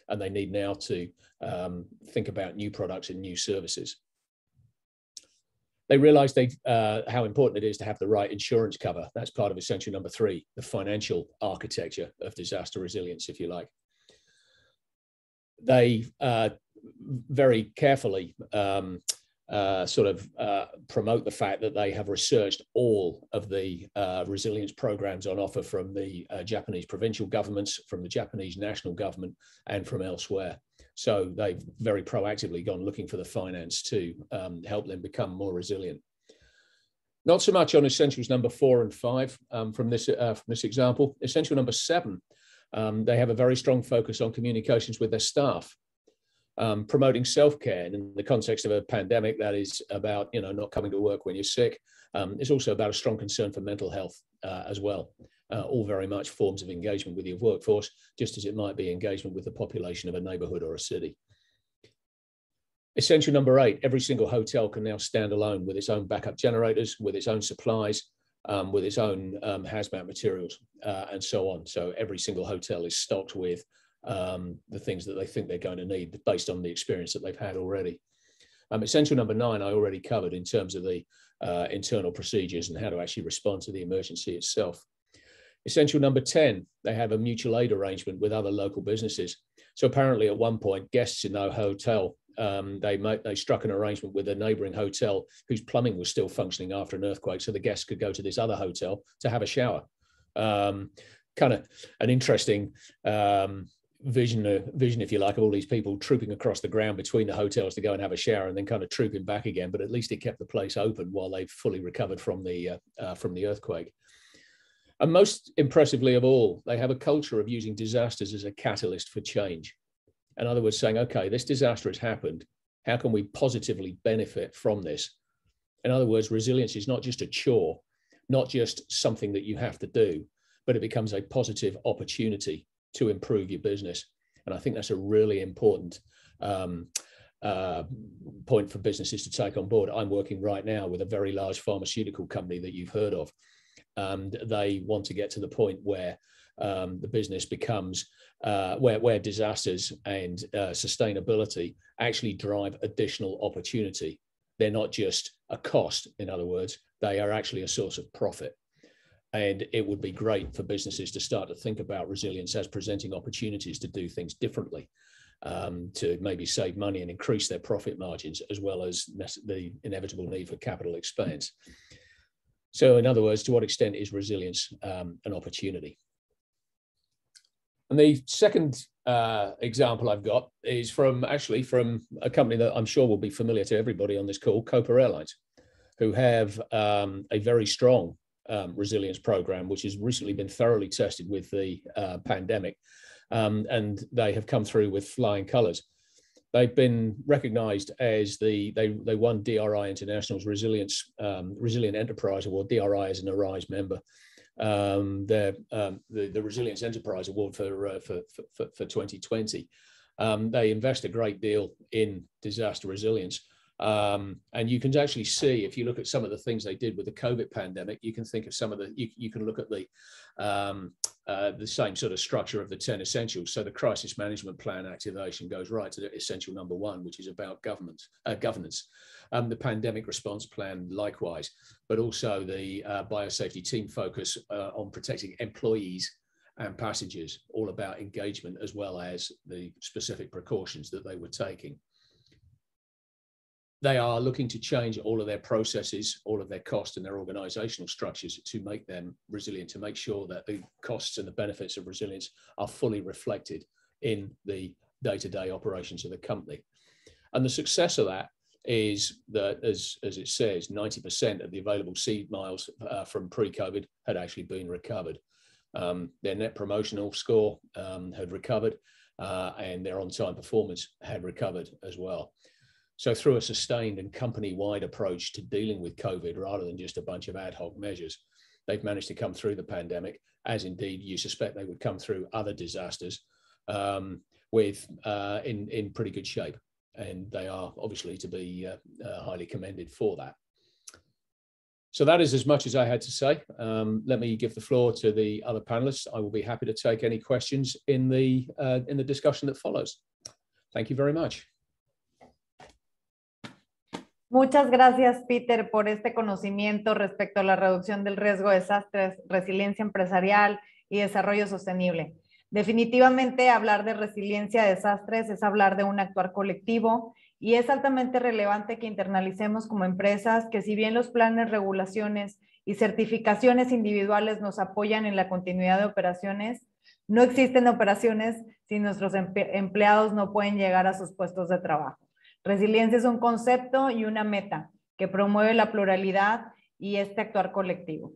And they need now to um, think about new products and new services they realized they uh, how important it is to have the right insurance cover. That's part of essential number three, the financial architecture of disaster resilience, if you like. They uh, very carefully um, uh, sort of uh, promote the fact that they have researched all of the uh, resilience programs on offer from the uh, Japanese provincial governments, from the Japanese national government, and from elsewhere. So they've very proactively gone looking for the finance to um, help them become more resilient. Not so much on essentials number four and five um, from, this, uh, from this example. Essential number seven, um, they have a very strong focus on communications with their staff. Um, promoting self-care in the context of a pandemic that is about you know not coming to work when you're sick um, it's also about a strong concern for mental health uh, as well uh, all very much forms of engagement with your workforce, just as it might be engagement with the population of a neighborhood or a city. Essential number eight, every single hotel can now stand alone with its own backup generators, with its own supplies, um, with its own um, hazmat materials, uh, and so on. So every single hotel is stocked with um, the things that they think they're going to need based on the experience that they've had already. Um, essential number nine, I already covered in terms of the uh, internal procedures and how to actually respond to the emergency itself. Essential number 10, they have a mutual aid arrangement with other local businesses. So apparently at one point, guests in their hotel, um, they, they struck an arrangement with a neighboring hotel whose plumbing was still functioning after an earthquake. So the guests could go to this other hotel to have a shower. Um, kind of an interesting um, vision, uh, vision, if you like, of all these people trooping across the ground between the hotels to go and have a shower, and then kind of trooping back again. But at least it kept the place open while they fully recovered from the uh, uh, from the earthquake. And most impressively of all, they have a culture of using disasters as a catalyst for change. In other words, saying, okay, this disaster has happened. How can we positively benefit from this? In other words, resilience is not just a chore, not just something that you have to do, but it becomes a positive opportunity to improve your business. And I think that's a really important um, uh, point for businesses to take on board. I'm working right now with a very large pharmaceutical company that you've heard of and they want to get to the point where um, the business becomes uh, where, where disasters and uh, sustainability actually drive additional opportunity. They're not just a cost, in other words, they are actually a source of profit. And it would be great for businesses to start to think about resilience as presenting opportunities to do things differently, um, to maybe save money and increase their profit margins, as well as the inevitable need for capital expense. So in other words, to what extent is resilience um, an opportunity? And the second uh, example I've got is from actually from a company that I'm sure will be familiar to everybody on this call, Copa Airlines, who have um, a very strong um, resilience program, which has recently been thoroughly tested with the uh, pandemic. Um, and they have come through with flying colors. They've been recognised as the they they won DRI International's Resilience um, Resilient Enterprise Award. DRI is an Arise member. Um, the, um, the the Resilience Enterprise Award for, uh, for, for for 2020. um, they invest a great deal in disaster resilience. Um, and you can actually see if you look at some of the things they did with the COVID pandemic, you can think of some of the, you, you can look at the, um, uh, the same sort of structure of the 10 essentials. So the crisis management plan activation goes right to the essential number one, which is about government, uh, governance. Um, the pandemic response plan, likewise, but also the uh, biosafety team focus uh, on protecting employees and passengers, all about engagement as well as the specific precautions that they were taking they are looking to change all of their processes, all of their cost and their organizational structures to make them resilient, to make sure that the costs and the benefits of resilience are fully reflected in the day-to-day operations of the company. And the success of that is that, as, as it says, 90% of the available seed miles uh, from pre-COVID had actually been recovered. Um, their net promotional score um, had recovered uh, and their on-time performance had recovered as well. So through a sustained and company-wide approach to dealing with COVID, rather than just a bunch of ad hoc measures, they've managed to come through the pandemic, as indeed you suspect they would come through other disasters, um, with uh, in in pretty good shape, and they are obviously to be uh, uh, highly commended for that. So that is as much as I had to say. Um, let me give the floor to the other panelists. I will be happy to take any questions in the uh, in the discussion that follows. Thank you very much. Muchas gracias, Peter, por este conocimiento respecto a la reducción del riesgo de desastres, resiliencia empresarial y desarrollo sostenible. Definitivamente, hablar de resiliencia de desastres es hablar de un actuar colectivo y es altamente relevante que internalicemos como empresas que si bien los planes, regulaciones y certificaciones individuales nos apoyan en la continuidad de operaciones, no existen operaciones si nuestros empleados no pueden llegar a sus puestos de trabajo. Resiliencia es un concepto y una meta que promueve la pluralidad y este actuar colectivo.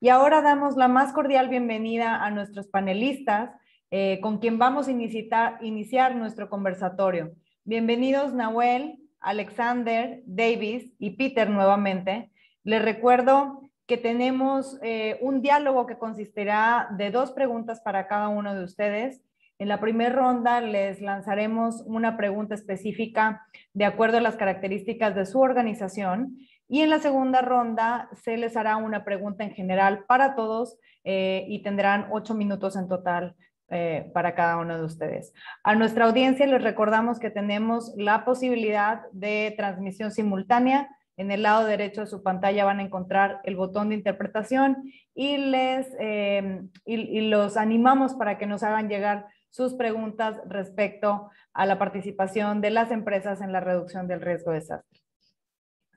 Y ahora damos la más cordial bienvenida a nuestros panelistas, eh, con quien vamos a iniciar, nuestro conversatorio. Bienvenidos Nahuel, Alexander, Davis y Peter nuevamente. Les recuerdo que tenemos eh, un diálogo que consistirá de dos preguntas para cada uno de ustedes en la primera ronda les lanzaremos una pregunta específica de acuerdo a las características de su organización y en la segunda ronda se les hará una pregunta en general para todos eh, y tendrán ocho minutos en total eh, para cada uno de ustedes. A nuestra audiencia les recordamos que tenemos la posibilidad de transmisión simultánea. En el lado derecho de su pantalla van a encontrar el botón de interpretación y les eh, y los animamos para que nos hagan llegar sus preguntas respecto a la participación de las empresas en la reducción del riesgo de desastre.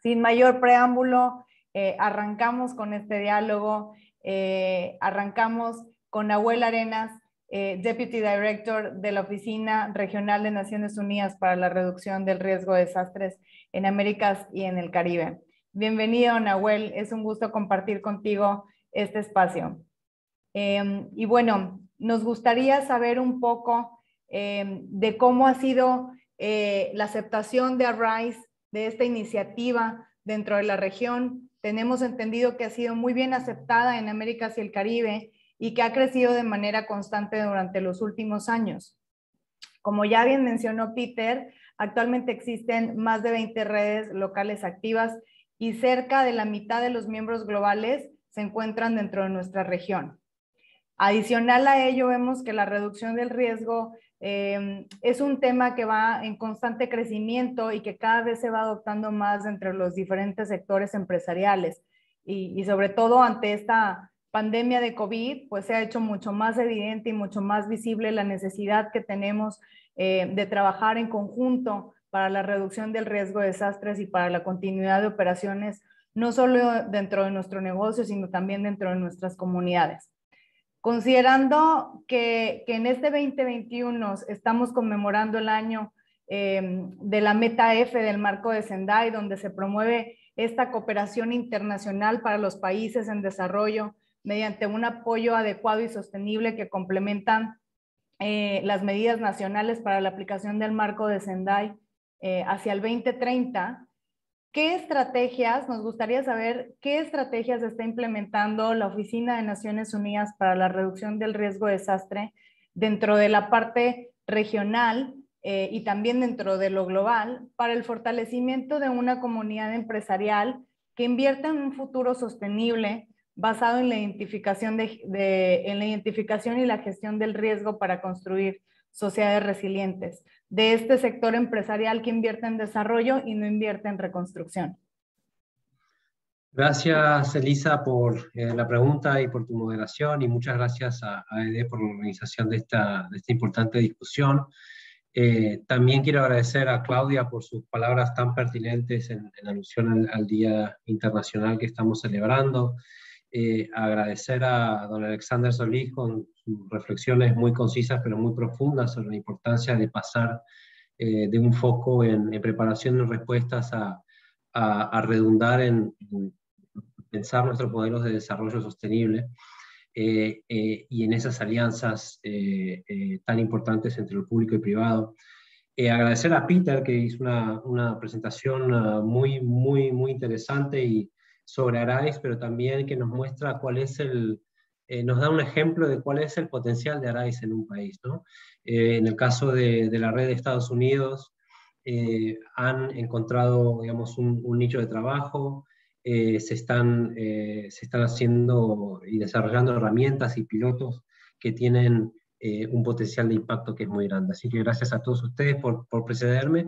Sin mayor preámbulo, eh, arrancamos con este diálogo, eh, arrancamos con Nahuel Arenas, eh, Deputy Director de la Oficina Regional de Naciones Unidas para la Reducción del Riesgo de Desastres en Américas y en el Caribe. Bienvenido, Nahuel. Es un gusto compartir contigo este espacio. y bueno, nos gustaría saber un poco eh, de cómo ha sido eh, la aceptación de Arise, de esta iniciativa dentro de la región. Tenemos entendido que ha sido muy bien aceptada en América y el Caribe y que ha crecido de manera constante durante los últimos años. Como ya bien mencionó Peter, actualmente existen más de 20 redes locales activas y cerca de la mitad de los miembros globales se encuentran dentro de nuestra región. Adicional a ello, vemos que la reducción del riesgo em, es un tema que va en constante crecimiento y que cada vez se va adoptando más entre los diferentes sectores empresariales. Y, sobre todo ante esta pandemia de COVID, pues se ha hecho mucho más evidente y mucho más visible la necesidad que tenemos eh, de trabajar en conjunto para la reducción del riesgo de desastres y para la continuidad de operaciones, no solo dentro de nuestro negocio, sino también dentro de nuestras comunidades. Considerando que, en este 2021 estamos conmemorando el año em, de la meta F del marco de Sendai, donde se promueve esta cooperación internacional para los países en desarrollo mediante un apoyo adecuado y sostenible que complementan eh, las medidas nacionales para la aplicación del marco de Sendai eh, hacia el 2030 ¿Qué estrategias, nos gustaría saber, qué estrategias está implementando la Oficina de Naciones Unidas para la Reducción del Riesgo de Desastre dentro de la parte regional eh, y también dentro de lo global para el fortalecimiento de una comunidad empresarial que invierta en un futuro sostenible basado en la identificación, en la identificación y la gestión del riesgo para construir sociedades resilientes, de este sector empresarial que invierte en desarrollo y no invierte en reconstrucción. Gracias, Elisa, por eh, la pregunta y por tu moderación y muchas gracias a, AED por la organización de esta, de esta importante discusión. Eh, también quiero agradecer a Claudia por sus palabras tan pertinentes en, alusión al, Día Internacional que estamos celebrando. Eh, agradecer a don Alexander Solís con sus reflexiones muy concisas pero muy profundas sobre la importancia de pasar de un foco en, preparación de respuestas a, a, redundar en, pensar nuestros modelos de desarrollo sostenible eh, eh, y en esas alianzas eh, tan importantes entre el público y privado. agradecer a Peter que hizo una, una presentación muy, muy, muy interesante y sobre Arais, pero también que nos muestra cuál es el, nos da un ejemplo de cuál es el potencial de Arais en un país. ¿no? en el caso de, la red de Estados Unidos, han encontrado digamos, un, nicho de trabajo, eh, se, están, eh, se están haciendo y desarrollando herramientas y pilotos que tienen eh, un potencial de impacto que es muy grande. Así que gracias a todos ustedes por precederme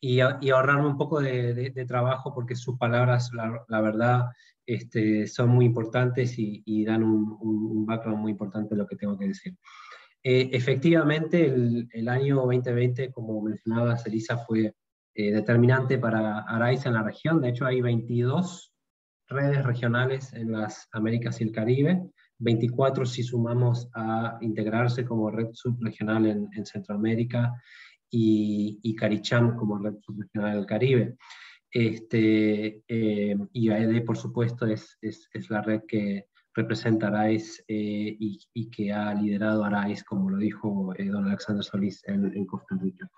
y, y, ahorrarme un poco de, de, trabajo porque sus palabras, la, la verdad, este, son muy importantes y, y dan un, un, background muy importante de lo que tengo que decir. efectivamente, el, el, año 2020, como mencionaba Celisa, fue determinante para Araiza en la región. De hecho, hay 22 redes regionales en las Américas y el Caribe, 24 si sumamos a integrarse como red subregional en, en Centroamérica y, y, Caricham como red subregional del Caribe. Este, eh, y AED, por supuesto, es, es, es, la red que representa ARAIS eh, y, y, que ha liderado ARAIS, como lo dijo eh, don Alexander Solís en, en Costa Rica.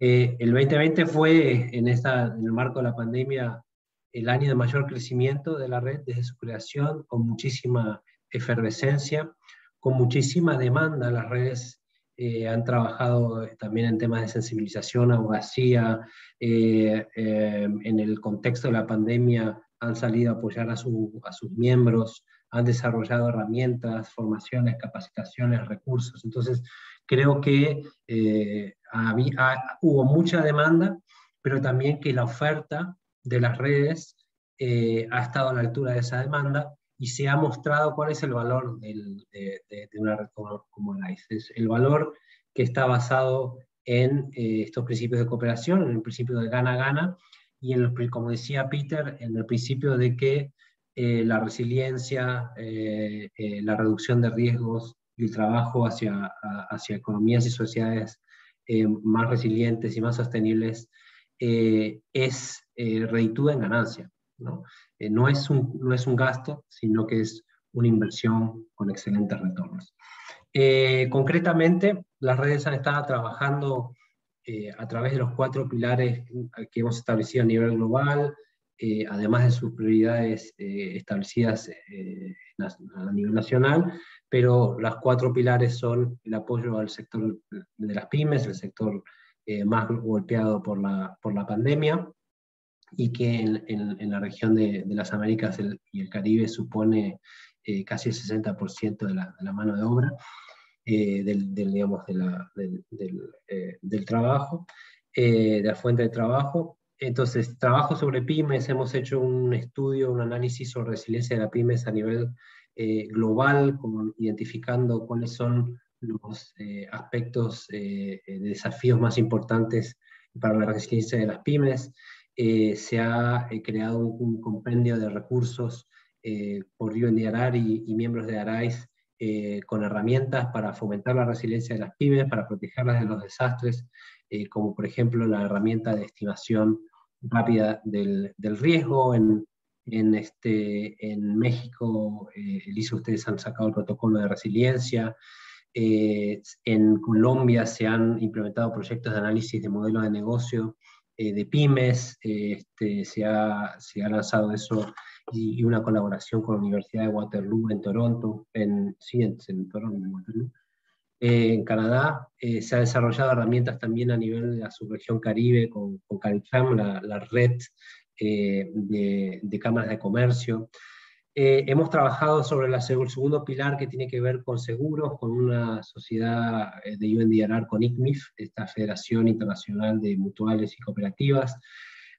el 2020 fue, en, esta, en el marco de la pandemia, el año de mayor crecimiento de la red desde su creación, con muchísima efervescencia, con muchísima demanda. Las redes eh, han trabajado también en temas de sensibilización, abogacía, eh, eh, en el contexto de la pandemia han salido a apoyar a, sus miembros, han desarrollado herramientas, formaciones, capacitaciones, recursos. Entonces, creo que hubo mucha demanda, pero también que la oferta de las redes eh, ha estado a la altura de esa demanda y se ha mostrado cuál es el valor de, una red como, como Es el valor que está basado en eh, estos principios de cooperación, en el principio de gana-gana, y en el, como decía Peter, en el principio de que eh, la resiliencia, la reducción de riesgos y el trabajo hacia, hacia economías y sociedades más resilientes y más sostenibles es eh, en ganancia. ¿No? Eh, no, es un, no es un gasto, sino que es una inversión con excelentes retornos. Eh, concretamente, las redes han estado trabajando eh, a través de los cuatro pilares que hemos establecido a nivel global, además de sus prioridades establecidas a nivel nacional, pero las cuatro pilares son el apoyo al sector de las pymes, el sector más golpeado por la, por la pandemia, y que en, en, la región de, de las Américas y el Caribe supone eh, casi el 60% de la, de la, mano de obra, eh, del, del, digamos, de la, del, eh, del, trabajo, de la fuente de trabajo. Entonces, trabajo sobre pymes, hemos hecho un estudio, un análisis sobre resiliencia de la pymes a nivel global, como identificando cuáles son los aspectos de desafíos más importantes para la resiliencia de las pymes. Eh, se ha eh, creado un, compendio de recursos eh, por UNDRR y, y miembros de ARAIS con herramientas para fomentar la resiliencia de las pymes, para protegerlas de los desastres, como por ejemplo la herramienta de estimación rápida del, del riesgo. En, en, este, en México, Elisa, ustedes han sacado el protocolo de resiliencia. en Colombia se han implementado proyectos de análisis de modelo de negocio eh, de pymes, eh, este, se, ha, se, ha, lanzado eso y, una colaboración con la Universidad de Waterloo en Toronto, en, sí, en, Toronto, en Canadá. se han desarrollado herramientas también a nivel de la subregión Caribe con, con la, la red de, de, cámaras de comercio. Eh, hemos trabajado sobre la, el segundo pilar que tiene que ver con seguros, con una sociedad eh, de UNDRR, con ICMIF, esta Federación Internacional de Mutuales y Cooperativas.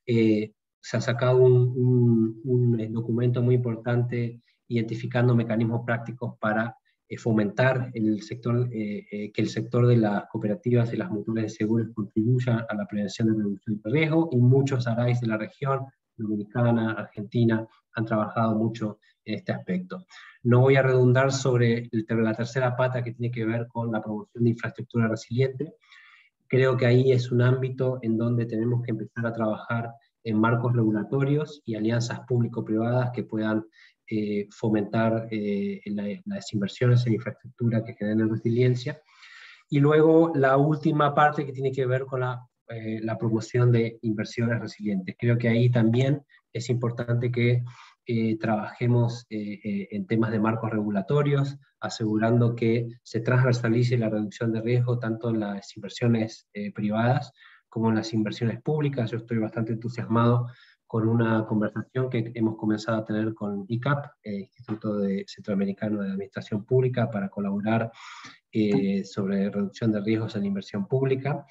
Eh, se ha sacado un, un, documento muy importante identificando mecanismos prácticos para fomentar el sector, que el sector de las cooperativas y las mutuales de seguros contribuya a la prevención de reducción de riesgo y muchos ARAIs de la región, Dominicana, Argentina, han trabajado mucho en este aspecto. No voy a redundar sobre la tercera pata que tiene que ver con la promoción de infraestructura resiliente. Creo que ahí es un ámbito en donde tenemos que empezar a trabajar en marcos regulatorios y alianzas público-privadas que puedan eh, fomentar eh, las inversiones en infraestructura que generen resiliencia. Y luego la última parte que tiene que ver con la, eh, la promoción de inversiones resilientes. Creo que ahí también es importante que eh, trabajemos eh, eh, en temas de marcos regulatorios, asegurando que se transversalice la reducción de riesgo tanto en las inversiones privadas como en las inversiones públicas. Yo estoy bastante entusiasmado con una conversación que hemos comenzado a tener con ICAP, Instituto de Centroamericano de Administración Pública, para colaborar sobre reducción de riesgos en inversión pública.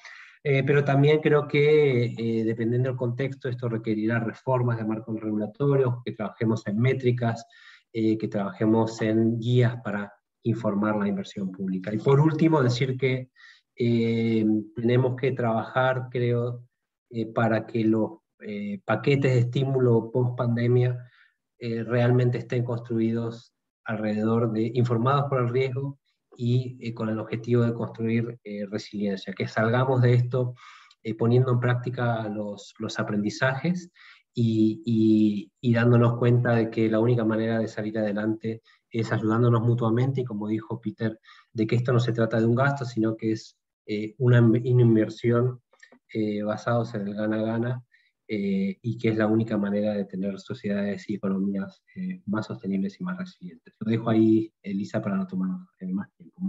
Eh, pero también creo que, eh, dependiendo del contexto, esto requerirá reformas de marcos regulatorios, que trabajemos en métricas, eh, que trabajemos en guías para informar la inversión pública. Y por último, decir que tenemos que trabajar, creo, para que los paquetes de estímulo post pandemia realmente estén construidos alrededor de, informados por el riesgo, y eh, con el objetivo de construir eh, resiliencia, que salgamos de esto eh, poniendo en práctica los, los aprendizajes y, y, dándonos cuenta de que la única manera de salir adelante es ayudándonos mutuamente y como dijo Peter, de que esto no se trata de un gasto, sino que es una, una, inversión basados en el gana-gana eh, y que es la única manera de tener sociedades y economías eh, más sostenibles y más resilientes. Lo dejo ahí, Elisa, para no tomar eh, más tiempo.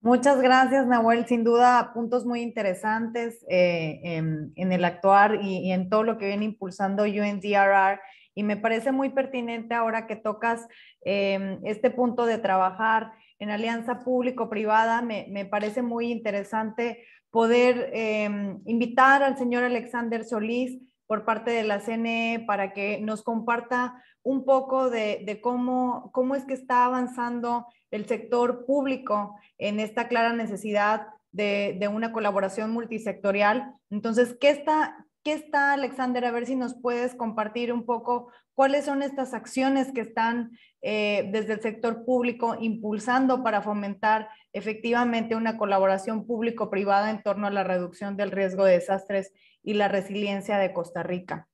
Muchas gracias, Nahuel. Sin duda, puntos muy interesantes en, en, el actuar y, y, en todo lo que viene impulsando UNDRR. Y me parece muy pertinente ahora que tocas este punto de trabajar en alianza público-privada. Me, me parece muy interesante poder em, invitar al señor Alexander Solís por parte de la CNE para que nos comparta un poco de, cómo, cómo es que está avanzando el sector público en esta clara necesidad de, de una colaboración multisectorial. Entonces, ¿qué está, ¿Qué está, Alexander? A ver si nos puedes compartir un poco cuáles son estas acciones que están eh, desde el sector público impulsando para fomentar efectivamente una colaboración público-privada en torno a la reducción del riesgo de desastres y la resiliencia de Costa Rica.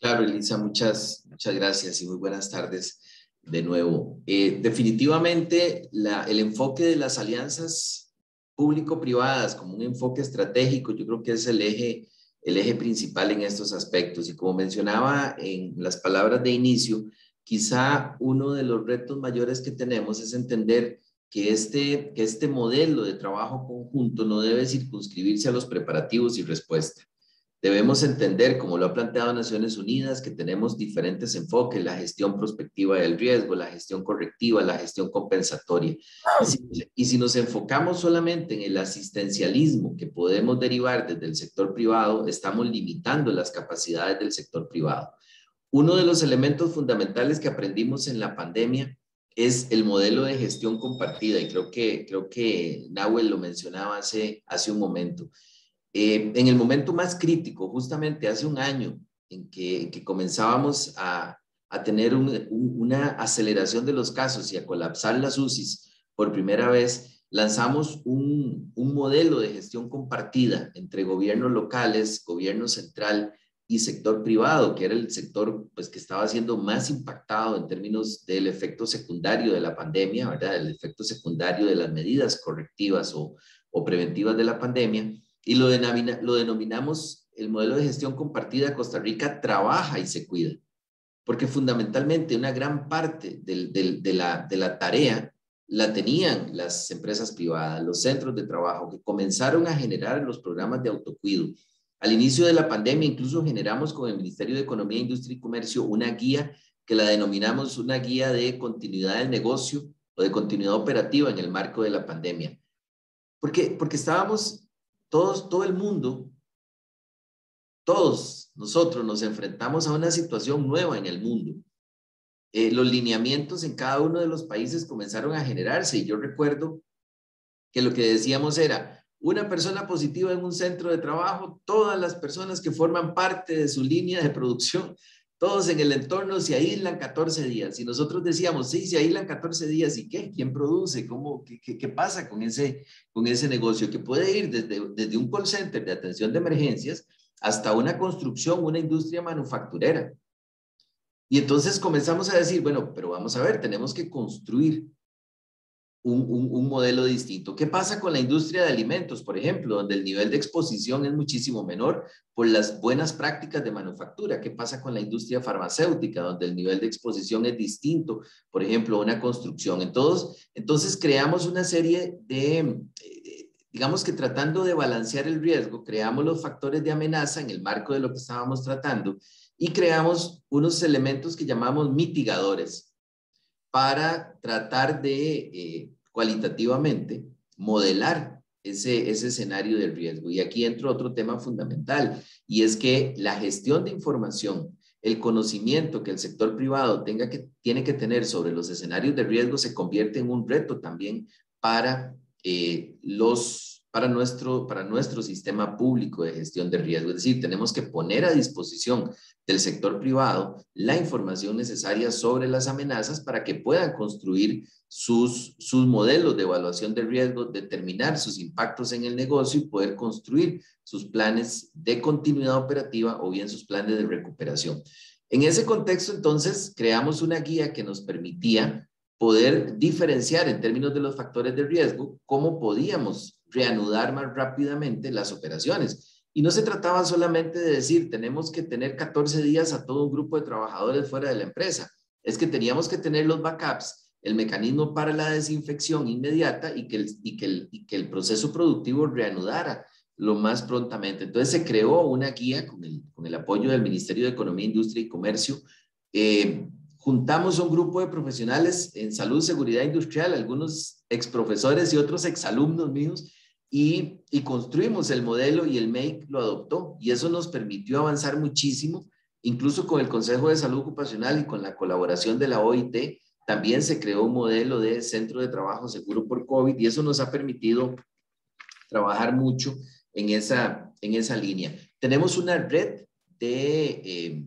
Claro, Elisa, muchas, muchas gracias y muy buenas tardes de nuevo. Eh, definitivamente, el enfoque de las alianzas público-privadas como un enfoque estratégico, yo creo que es el eje el eje principal en estos aspectos. Y como mencionaba en las palabras de inicio, quizá uno de los retos mayores que tenemos es entender que este, que este modelo de trabajo conjunto no debe circunscribirse a los preparativos y respuesta. Debemos entender, como lo ha planteado Naciones Unidas, que tenemos diferentes enfoques, la gestión prospectiva del riesgo, la gestión correctiva, la gestión compensatoria. Y si, nos enfocamos solamente en el asistencialismo que podemos derivar desde el sector privado, estamos limitando las capacidades del sector privado. Uno de los elementos fundamentales que aprendimos en la pandemia es el modelo de gestión compartida y creo que, creo que Nahuel lo mencionaba hace, hace un momento. Eh, en el momento más crítico, justamente hace un año, en que, comenzábamos a, tener una aceleración de los casos y a colapsar las UCIs por primera vez, lanzamos un, modelo de gestión compartida entre gobiernos locales, gobierno central y sector privado, que era el sector pues, que estaba siendo más impactado en términos del efecto secundario de la pandemia, ¿verdad? El efecto secundario de las medidas correctivas o, o preventivas de la pandemia y lo, lo denominamos el modelo de gestión compartida Costa Rica trabaja y se cuida, porque fundamentalmente una gran parte de, la, de la tarea la tenían las empresas privadas, los centros de trabajo, que comenzaron a generar los programas de autocuido. Al inicio de la pandemia, incluso generamos con el Ministerio de Economía, Industria y Comercio una guía que la denominamos una guía de continuidad del negocio o de continuidad operativa en el marco de la pandemia. Porque, porque estábamos todos, todo el mundo, todos nosotros nos enfrentamos a una situación nueva en el mundo. Eh, los lineamientos en cada uno de los países comenzaron a generarse y yo recuerdo que lo que decíamos era, una persona positiva en un centro de trabajo, todas las personas que forman parte de su línea de producción, todos en el entorno se aíslan 14 días. Y nosotros decíamos, sí, se aíslan 14 días. ¿Y qué? ¿Quién produce? ¿Cómo, qué, qué, pasa con ese, con ese negocio? Que puede ir desde, desde un call center de atención de emergencias hasta una construcción, una industria manufacturera. Y entonces comenzamos a decir, bueno, pero vamos a ver, tenemos que construir un, un, modelo distinto. ¿Qué pasa con la industria de alimentos, por ejemplo, donde el nivel de exposición es muchísimo menor por las buenas prácticas de manufactura? ¿Qué pasa con la industria farmacéutica, donde el nivel de exposición es distinto, por ejemplo, una construcción? Entonces, entonces creamos una serie de, eh, digamos que tratando de balancear el riesgo, creamos los factores de amenaza en el marco de lo que estábamos tratando y creamos unos elementos que llamamos mitigadores para tratar de eh, cualitativamente modelar ese, ese escenario de riesgo. Y aquí entra otro tema fundamental, y es que la gestión de información, el conocimiento que el sector privado tenga que, tiene que tener sobre los escenarios de riesgo se convierte en un reto también para eh, los para nuestro, para nuestro sistema público de gestión de riesgo. Es decir, tenemos que poner a disposición del sector privado la información necesaria sobre las amenazas para que puedan construir sus, sus modelos de evaluación de riesgo, determinar sus impactos en el negocio y poder construir sus planes de continuidad operativa o bien sus planes de recuperación. En ese contexto, entonces, creamos una guía que nos permitía poder diferenciar en términos de los factores de riesgo cómo podíamos reanudar más rápidamente las operaciones. Y no se trataba solamente de decir, tenemos que tener 14 días a todo un grupo de trabajadores fuera de la empresa. Es que teníamos que tener los backups, el mecanismo para la desinfección inmediata y que el, y que el, y que el proceso productivo reanudara lo más prontamente. Entonces se creó una guía con el, con el apoyo del Ministerio de Economía, Industria y Comercio. Eh, juntamos un grupo de profesionales en salud, seguridad industrial, algunos ex profesores y otros exalumnos míos, y, construimos el modelo y el MAKE lo adoptó y eso nos permitió avanzar muchísimo, incluso con el Consejo de Salud Ocupacional y con la colaboración de la OIT, también se creó un modelo de centro de trabajo seguro por COVID y eso nos ha permitido trabajar mucho en esa, en esa línea. Tenemos una red de... Eh,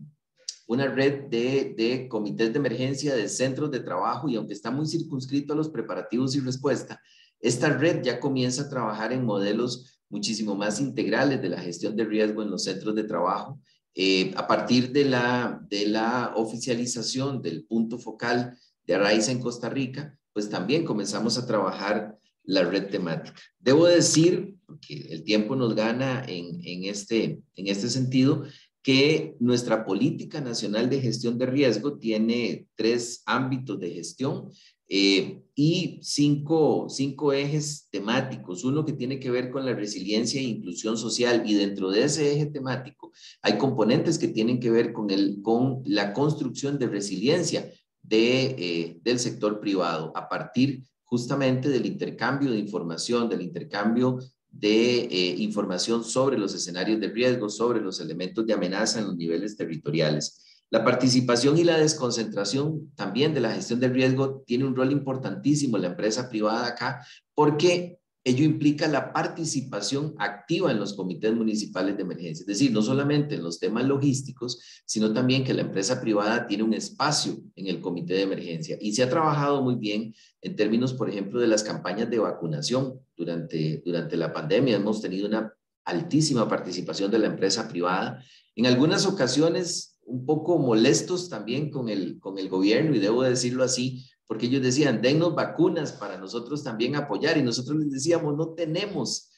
una red de, de, comités de emergencia, de centros de trabajo, y aunque está muy circunscrito a los preparativos y respuesta, esta red ya comienza a trabajar en modelos muchísimo más integrales de la gestión de riesgo en los centros de trabajo. Eh, a partir de la, de la oficialización del punto focal de Arraiza en Costa Rica, pues también comenzamos a trabajar la red temática. Debo decir, porque el tiempo nos gana en, en, este, en este sentido, que nuestra política nacional de gestión de riesgo tiene tres ámbitos de gestión. Eh, y cinco, cinco ejes temáticos. Uno que tiene que ver con la resiliencia e inclusión social y dentro de ese eje temático hay componentes que tienen que ver con, el, con la construcción de resiliencia de, eh, del sector privado a partir justamente del intercambio de información, del intercambio de eh, información sobre los escenarios de riesgo, sobre los elementos de amenaza en los niveles territoriales. La participación y la desconcentración también de la gestión del riesgo tiene un rol importantísimo en la empresa privada acá porque ello implica la participación activa en los comités municipales de emergencia. Es decir, no solamente en los temas logísticos, sino también que la empresa privada tiene un espacio en el comité de emergencia. Y se ha trabajado muy bien en términos, por ejemplo, de las campañas de vacunación durante, durante la pandemia. Hemos tenido una altísima participación de la empresa privada. En algunas ocasiones un poco molestos también con el, con el gobierno, y debo decirlo así, porque ellos decían, dennos vacunas para nosotros también apoyar, y nosotros les decíamos, no tenemos,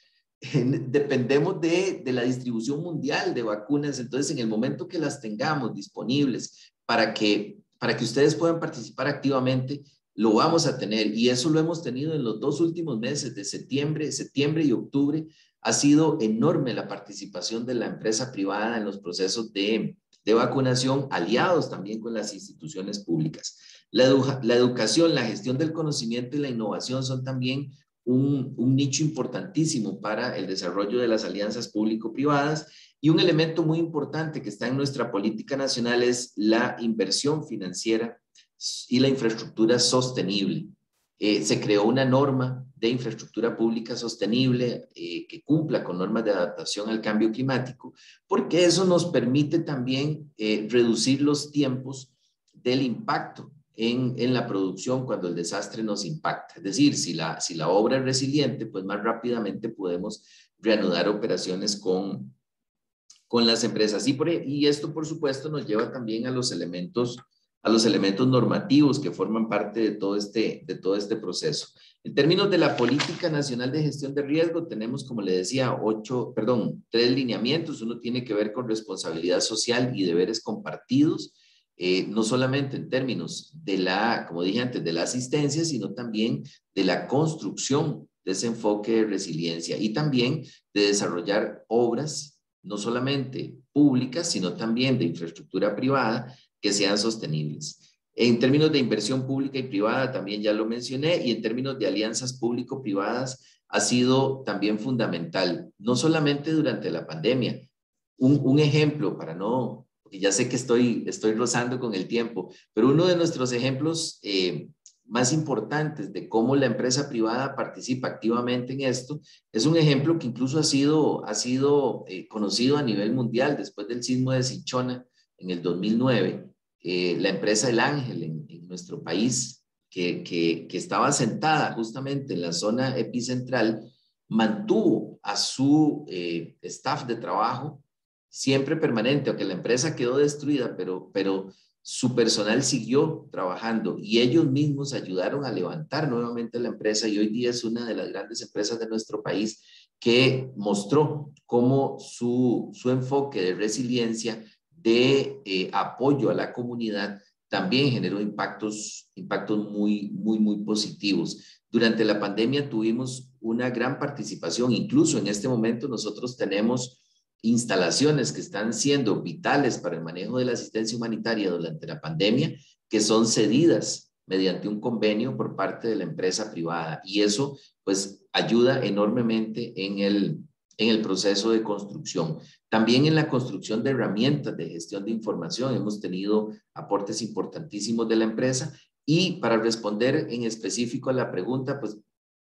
dependemos de, de la distribución mundial de vacunas, entonces en el momento que las tengamos disponibles para que, para que ustedes puedan participar activamente, lo vamos a tener y eso lo hemos tenido en los dos últimos meses de septiembre, septiembre y octubre. Ha sido enorme la participación de la empresa privada en los procesos de, de vacunación, aliados también con las instituciones públicas. La, la, educación, la gestión del conocimiento y la innovación son también un, un nicho importantísimo para el desarrollo de las alianzas público-privadas y un elemento muy importante que está en nuestra política nacional es la inversión financiera y la infraestructura sostenible. Eh, se creó una norma de infraestructura pública sostenible eh, que cumpla con normas de adaptación al cambio climático, porque eso nos permite también eh, reducir los tiempos del impacto en, en, la producción cuando el desastre nos impacta. Es decir, si la, si la obra es resiliente, pues más rápidamente podemos reanudar operaciones con, con las empresas. Y, por, e, y esto, por supuesto, nos lleva también a los elementos a los elementos normativos que forman parte de todo este, de todo este proceso. En términos de la Política Nacional de Gestión de Riesgo, tenemos, como le decía, ocho, perdón, tres lineamientos. Uno tiene que ver con responsabilidad social y deberes compartidos, eh, no solamente en términos de la, como dije antes, de la asistencia, sino también de la construcción de ese enfoque de resiliencia y también de desarrollar obras no solamente públicas, sino también de infraestructura privada que sean sostenibles. En términos de inversión pública y privada, también ya lo mencioné, y en términos de alianzas público-privadas, ha sido también fundamental, no solamente durante la pandemia. Un, ejemplo, para no, porque ya sé que estoy, estoy rozando con el tiempo, pero uno de nuestros ejemplos eh, más importantes de cómo la empresa privada participa activamente en esto es un ejemplo que incluso ha sido, ha sido eh, conocido a nivel mundial después del sismo de Sichona en el 2009 eh, la empresa El Ángel en, nuestro país, que, que, estaba sentada justamente en la zona epicentral, mantuvo a su eh, staff de trabajo siempre permanente, aunque la empresa quedó destruida, pero, pero su personal siguió trabajando y ellos mismos ayudaron a levantar nuevamente la empresa y hoy día es una de las grandes empresas de nuestro país que mostró cómo su, su enfoque de resiliencia de eh, apoyo a la comunidad también generó impactos, impactos muy, muy, muy positivos. Durante la pandemia tuvimos una gran participación, incluso en este momento nosotros tenemos instalaciones que están siendo vitales para el manejo de la asistencia humanitaria durante la pandemia, que son cedidas mediante un convenio por parte de la empresa privada. Y eso pues ayuda enormemente en el, en el proceso de construcción. También en la construcción de herramientas de gestión de información hemos tenido aportes importantísimos de la empresa y para responder en específico a la pregunta, pues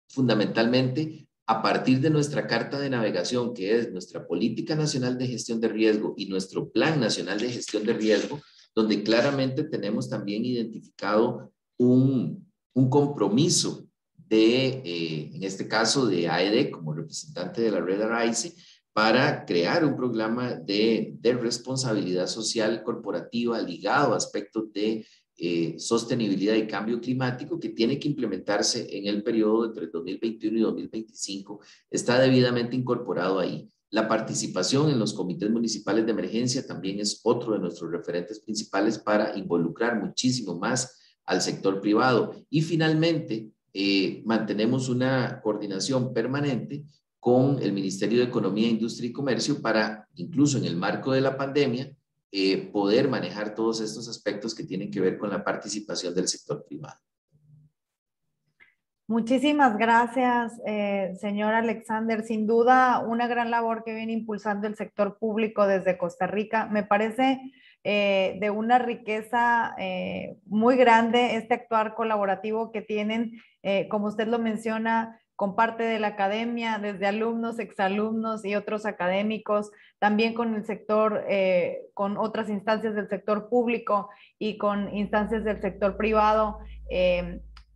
fundamentalmente a partir de nuestra carta de navegación, que es nuestra Política Nacional de Gestión de Riesgo y nuestro Plan Nacional de Gestión de Riesgo, donde claramente tenemos también identificado un, un compromiso de, eh, en este caso, de AED como representante de la red ARAICE, para crear un programa de, de responsabilidad social corporativa ligado a aspectos de eh, sostenibilidad y cambio climático que tiene que implementarse en el periodo entre 2021 y 2025, está debidamente incorporado ahí. La participación en los comités municipales de emergencia también es otro de nuestros referentes principales para involucrar muchísimo más al sector privado. Y finalmente, eh, mantenemos una coordinación permanente con el Ministerio de Economía, Industria y Comercio para, incluso en el marco de la pandemia, eh, poder manejar todos estos aspectos que tienen que ver con la participación del sector privado. Muchísimas gracias, eh, señor Alexander. Sin duda, una gran labor que viene impulsando el sector público desde Costa Rica. Me parece eh, de una riqueza eh, muy grande este actuar colaborativo que tienen, eh, como usted lo menciona, con parte de la academia, desde alumnos, exalumnos y otros académicos, también con el sector, con otras instancias del sector público y con instancias del sector privado,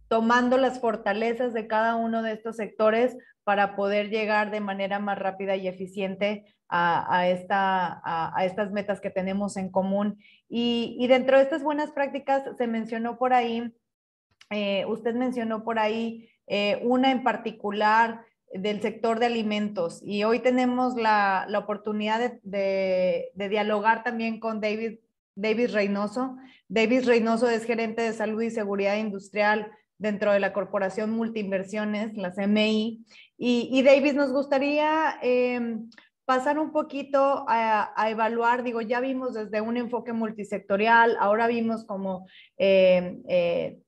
tomando las fortalezas de cada uno de estos sectores para poder llegar de manera más rápida y eficiente a, esta, a, estas metas que tenemos en común. Y, dentro de estas buenas prácticas se mencionó por ahí, eh, usted mencionó por ahí eh, una en particular del sector de alimentos y hoy tenemos la, la oportunidad de, de, dialogar también con David, David Reynoso. David Reynoso es gerente de salud y seguridad industrial dentro de la Corporación Multiinversiones, la CMI. Y, Davis, nos gustaría em, pasar un poquito a, evaluar, digo, ya vimos desde un enfoque multisectorial, ahora vimos como em, eh,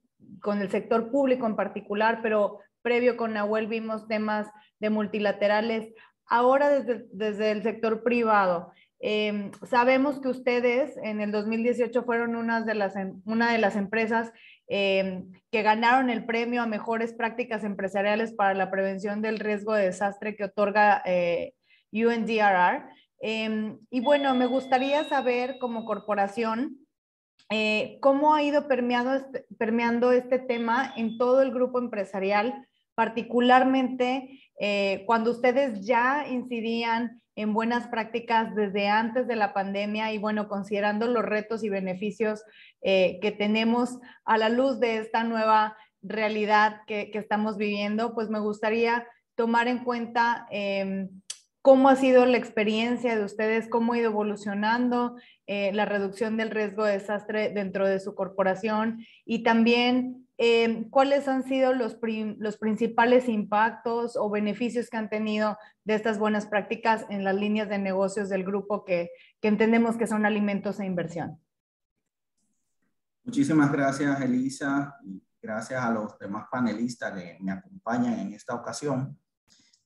con el sector público en particular, pero previo con Nahuel vimos temas de multilaterales. Ahora desde, desde el sector privado, em, sabemos que ustedes en el 2018 fueron una de las, em, una de las empresas em, que ganaron el premio a mejores prácticas empresariales para la prevención del riesgo de desastre que otorga eh, UNDRR. y bueno, me gustaría saber como corporación, eh, cómo ha ido permeando este, permeando este tema en todo el grupo empresarial, particularmente eh, cuando ustedes ya incidían en buenas prácticas desde antes de la pandemia y bueno, considerando los retos y beneficios eh, que tenemos a la luz de esta nueva realidad que, estamos viviendo, pues me gustaría tomar en cuenta em, cómo ha sido la experiencia de ustedes, cómo ha ido evolucionando eh, la reducción del riesgo de desastre dentro de su corporación y también Em, cuáles han sido los, los principales impactos o beneficios que han tenido de estas buenas prácticas en las líneas de negocios del grupo que, que entendemos que son alimentos e inversión. Muchísimas gracias, Elisa, y gracias a los demás panelistas que me acompañan en esta ocasión.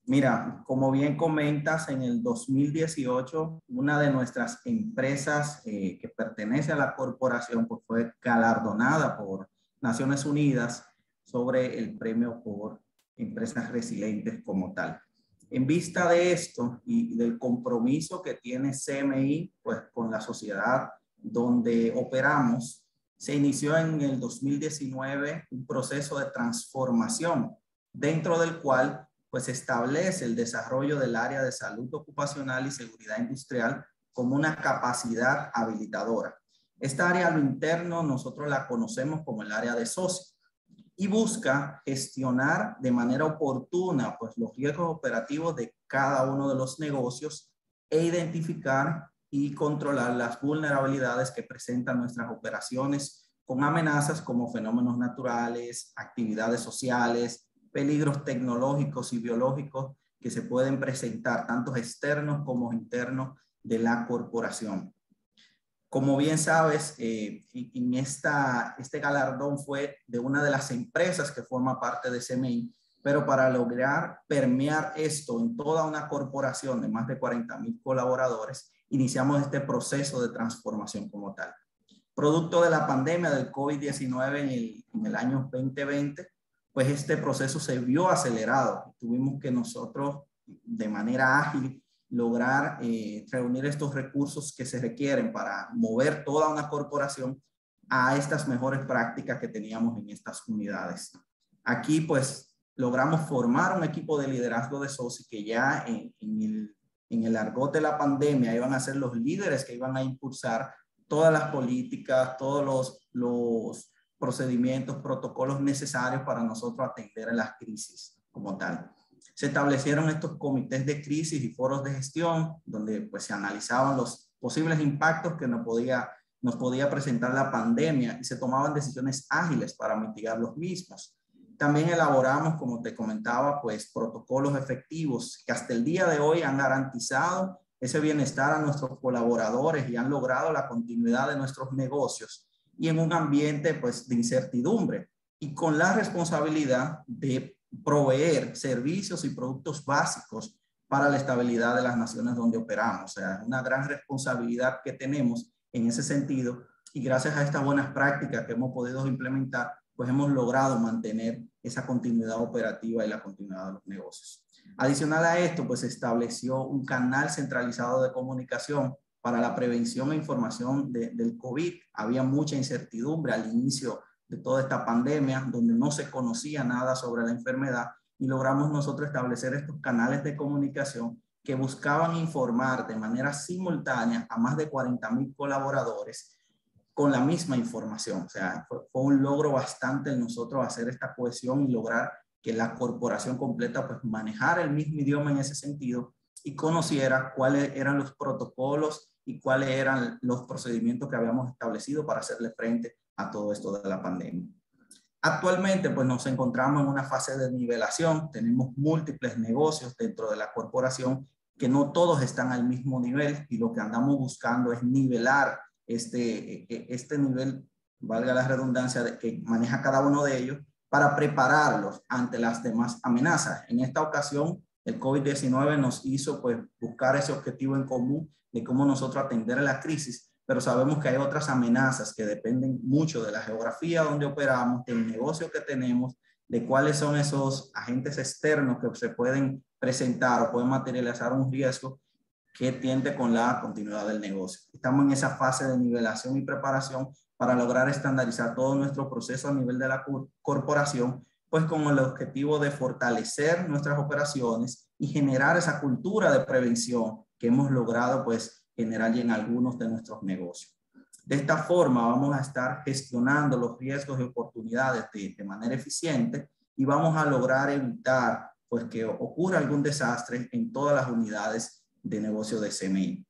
Mira, como bien comentas, en el 2018, una de nuestras empresas eh, que pertenece a la corporación pues fue galardonada por Naciones Unidas sobre el premio por empresas resilientes como tal. En vista de esto y del compromiso que tiene CMI pues, con la sociedad donde operamos, se inició en el 2019 un proceso de transformación dentro del cual pues establece el desarrollo del área de salud ocupacional y seguridad industrial como una capacidad habilitadora. Esta área a lo interno nosotros la conocemos como el área de socio y busca gestionar de manera oportuna pues, los riesgos operativos de cada uno de los negocios e identificar y controlar las vulnerabilidades que presentan nuestras operaciones con amenazas como fenómenos naturales, actividades sociales, peligros tecnológicos y biológicos que se pueden presentar tanto externos como internos de la corporación. Como bien sabes, eh, en esta, este galardón fue de una de las empresas que forma parte de CMI, pero para lograr permear esto en toda una corporación de más de 40 mil colaboradores, iniciamos este proceso de transformación como tal. Producto de la pandemia del COVID-19 en el, en el año 2020, pues este proceso se vio acelerado. Tuvimos que nosotros, de manera ágil, lograr eh, reunir estos recursos que se requieren para mover toda una corporación a estas mejores prácticas que teníamos en estas unidades. Aquí pues logramos formar un equipo de liderazgo de SOSI que ya en, el, en el argot de la pandemia iban a ser los líderes que iban a impulsar todas las políticas, todos los, los procedimientos, protocolos necesarios para nosotros atender a las crisis como tal se establecieron estos comités de crisis y foros de gestión donde pues se analizaban los posibles impactos que nos podía, nos podía presentar la pandemia y se tomaban decisiones ágiles para mitigar los mismos. También elaboramos, como te comentaba, pues protocolos efectivos que hasta el día de hoy han garantizado ese bienestar a nuestros colaboradores y han logrado la continuidad de nuestros negocios y en un ambiente pues de incertidumbre y con la responsabilidad de proveer servicios y productos básicos para la estabilidad de las naciones donde operamos. O sea, una gran responsabilidad que tenemos en ese sentido y gracias a estas buenas prácticas que hemos podido implementar, pues hemos logrado mantener esa continuidad operativa y la continuidad de los negocios. Adicional a esto, pues se estableció un canal centralizado de comunicación para la prevención e información del COVID. Había mucha incertidumbre al inicio de toda esta pandemia, donde no se conocía nada sobre la enfermedad y logramos nosotros establecer estos canales de comunicación que buscaban informar de manera simultánea a más de 40 mil colaboradores con la misma información. O sea, fue, un logro bastante en nosotros hacer esta cohesión y lograr que la corporación completa pues manejara el mismo idioma en ese sentido y conociera cuáles eran los protocolos y cuáles eran los procedimientos que habíamos establecido para hacerle frente a todo esto de la pandemia. Actualmente, pues nos encontramos en una fase de nivelación, tenemos múltiples negocios dentro de la corporación que no todos están al mismo nivel y lo que andamos buscando es nivelar este, e, e, este nivel, valga la redundancia, que maneja cada uno de ellos para prepararlos ante las demás amenazas. En esta ocasión, el COVID-19 nos hizo pues buscar ese objetivo en común de cómo nosotros atender a la crisis, pero sabemos que hay otras amenazas que dependen mucho de la geografía donde operamos, del negocio que tenemos, de cuáles son esos agentes externos que se pueden presentar o pueden materializar un riesgo que tiende con la continuidad del negocio. Estamos en esa fase de nivelación y preparación para lograr estandarizar todo nuestro proceso a nivel de la corporación pues con el objetivo de fortalecer nuestras operaciones y generar esa cultura de prevención que hemos logrado pues generar en algunos de nuestros negocios. De esta forma vamos a estar gestionando los riesgos y oportunidades de, de manera eficiente y vamos a lograr evitar pues que ocurra algún desastre en todas las unidades de negocio de CMI.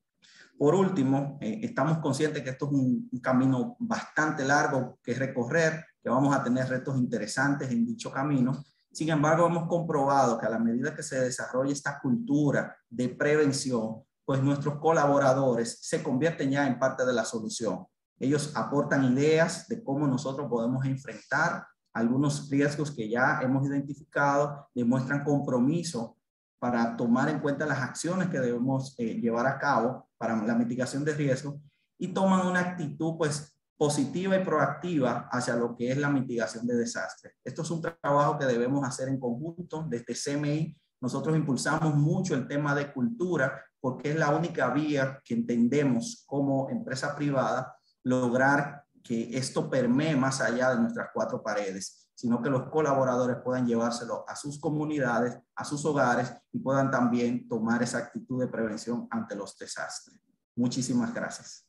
Por último, eh, estamos conscientes que esto es un, un, camino bastante largo que recorrer que vamos a tener retos interesantes en dicho camino. Sin embargo, hemos comprobado que a la medida que se desarrolla esta cultura de prevención, pues nuestros colaboradores se convierten ya en parte de la solución. Ellos aportan ideas de cómo nosotros podemos enfrentar algunos riesgos que ya hemos identificado, demuestran compromiso para tomar en cuenta las acciones que debemos eh, llevar a cabo para la mitigación de riesgos y toman una actitud pues positiva y proactiva hacia lo que es la mitigación de desastres. Esto es un trabajo que debemos hacer en conjunto desde CMI. Nosotros impulsamos mucho el tema de cultura porque es la única vía que entendemos como empresa privada lograr que esto permee más allá de nuestras cuatro paredes, sino que los colaboradores puedan llevárselo a sus comunidades, a sus hogares y puedan también tomar esa actitud de prevención ante los desastres. Muchísimas gracias.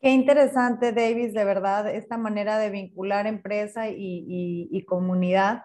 Qué interesante, Davis, de verdad, esta manera de vincular empresa y, comunidad.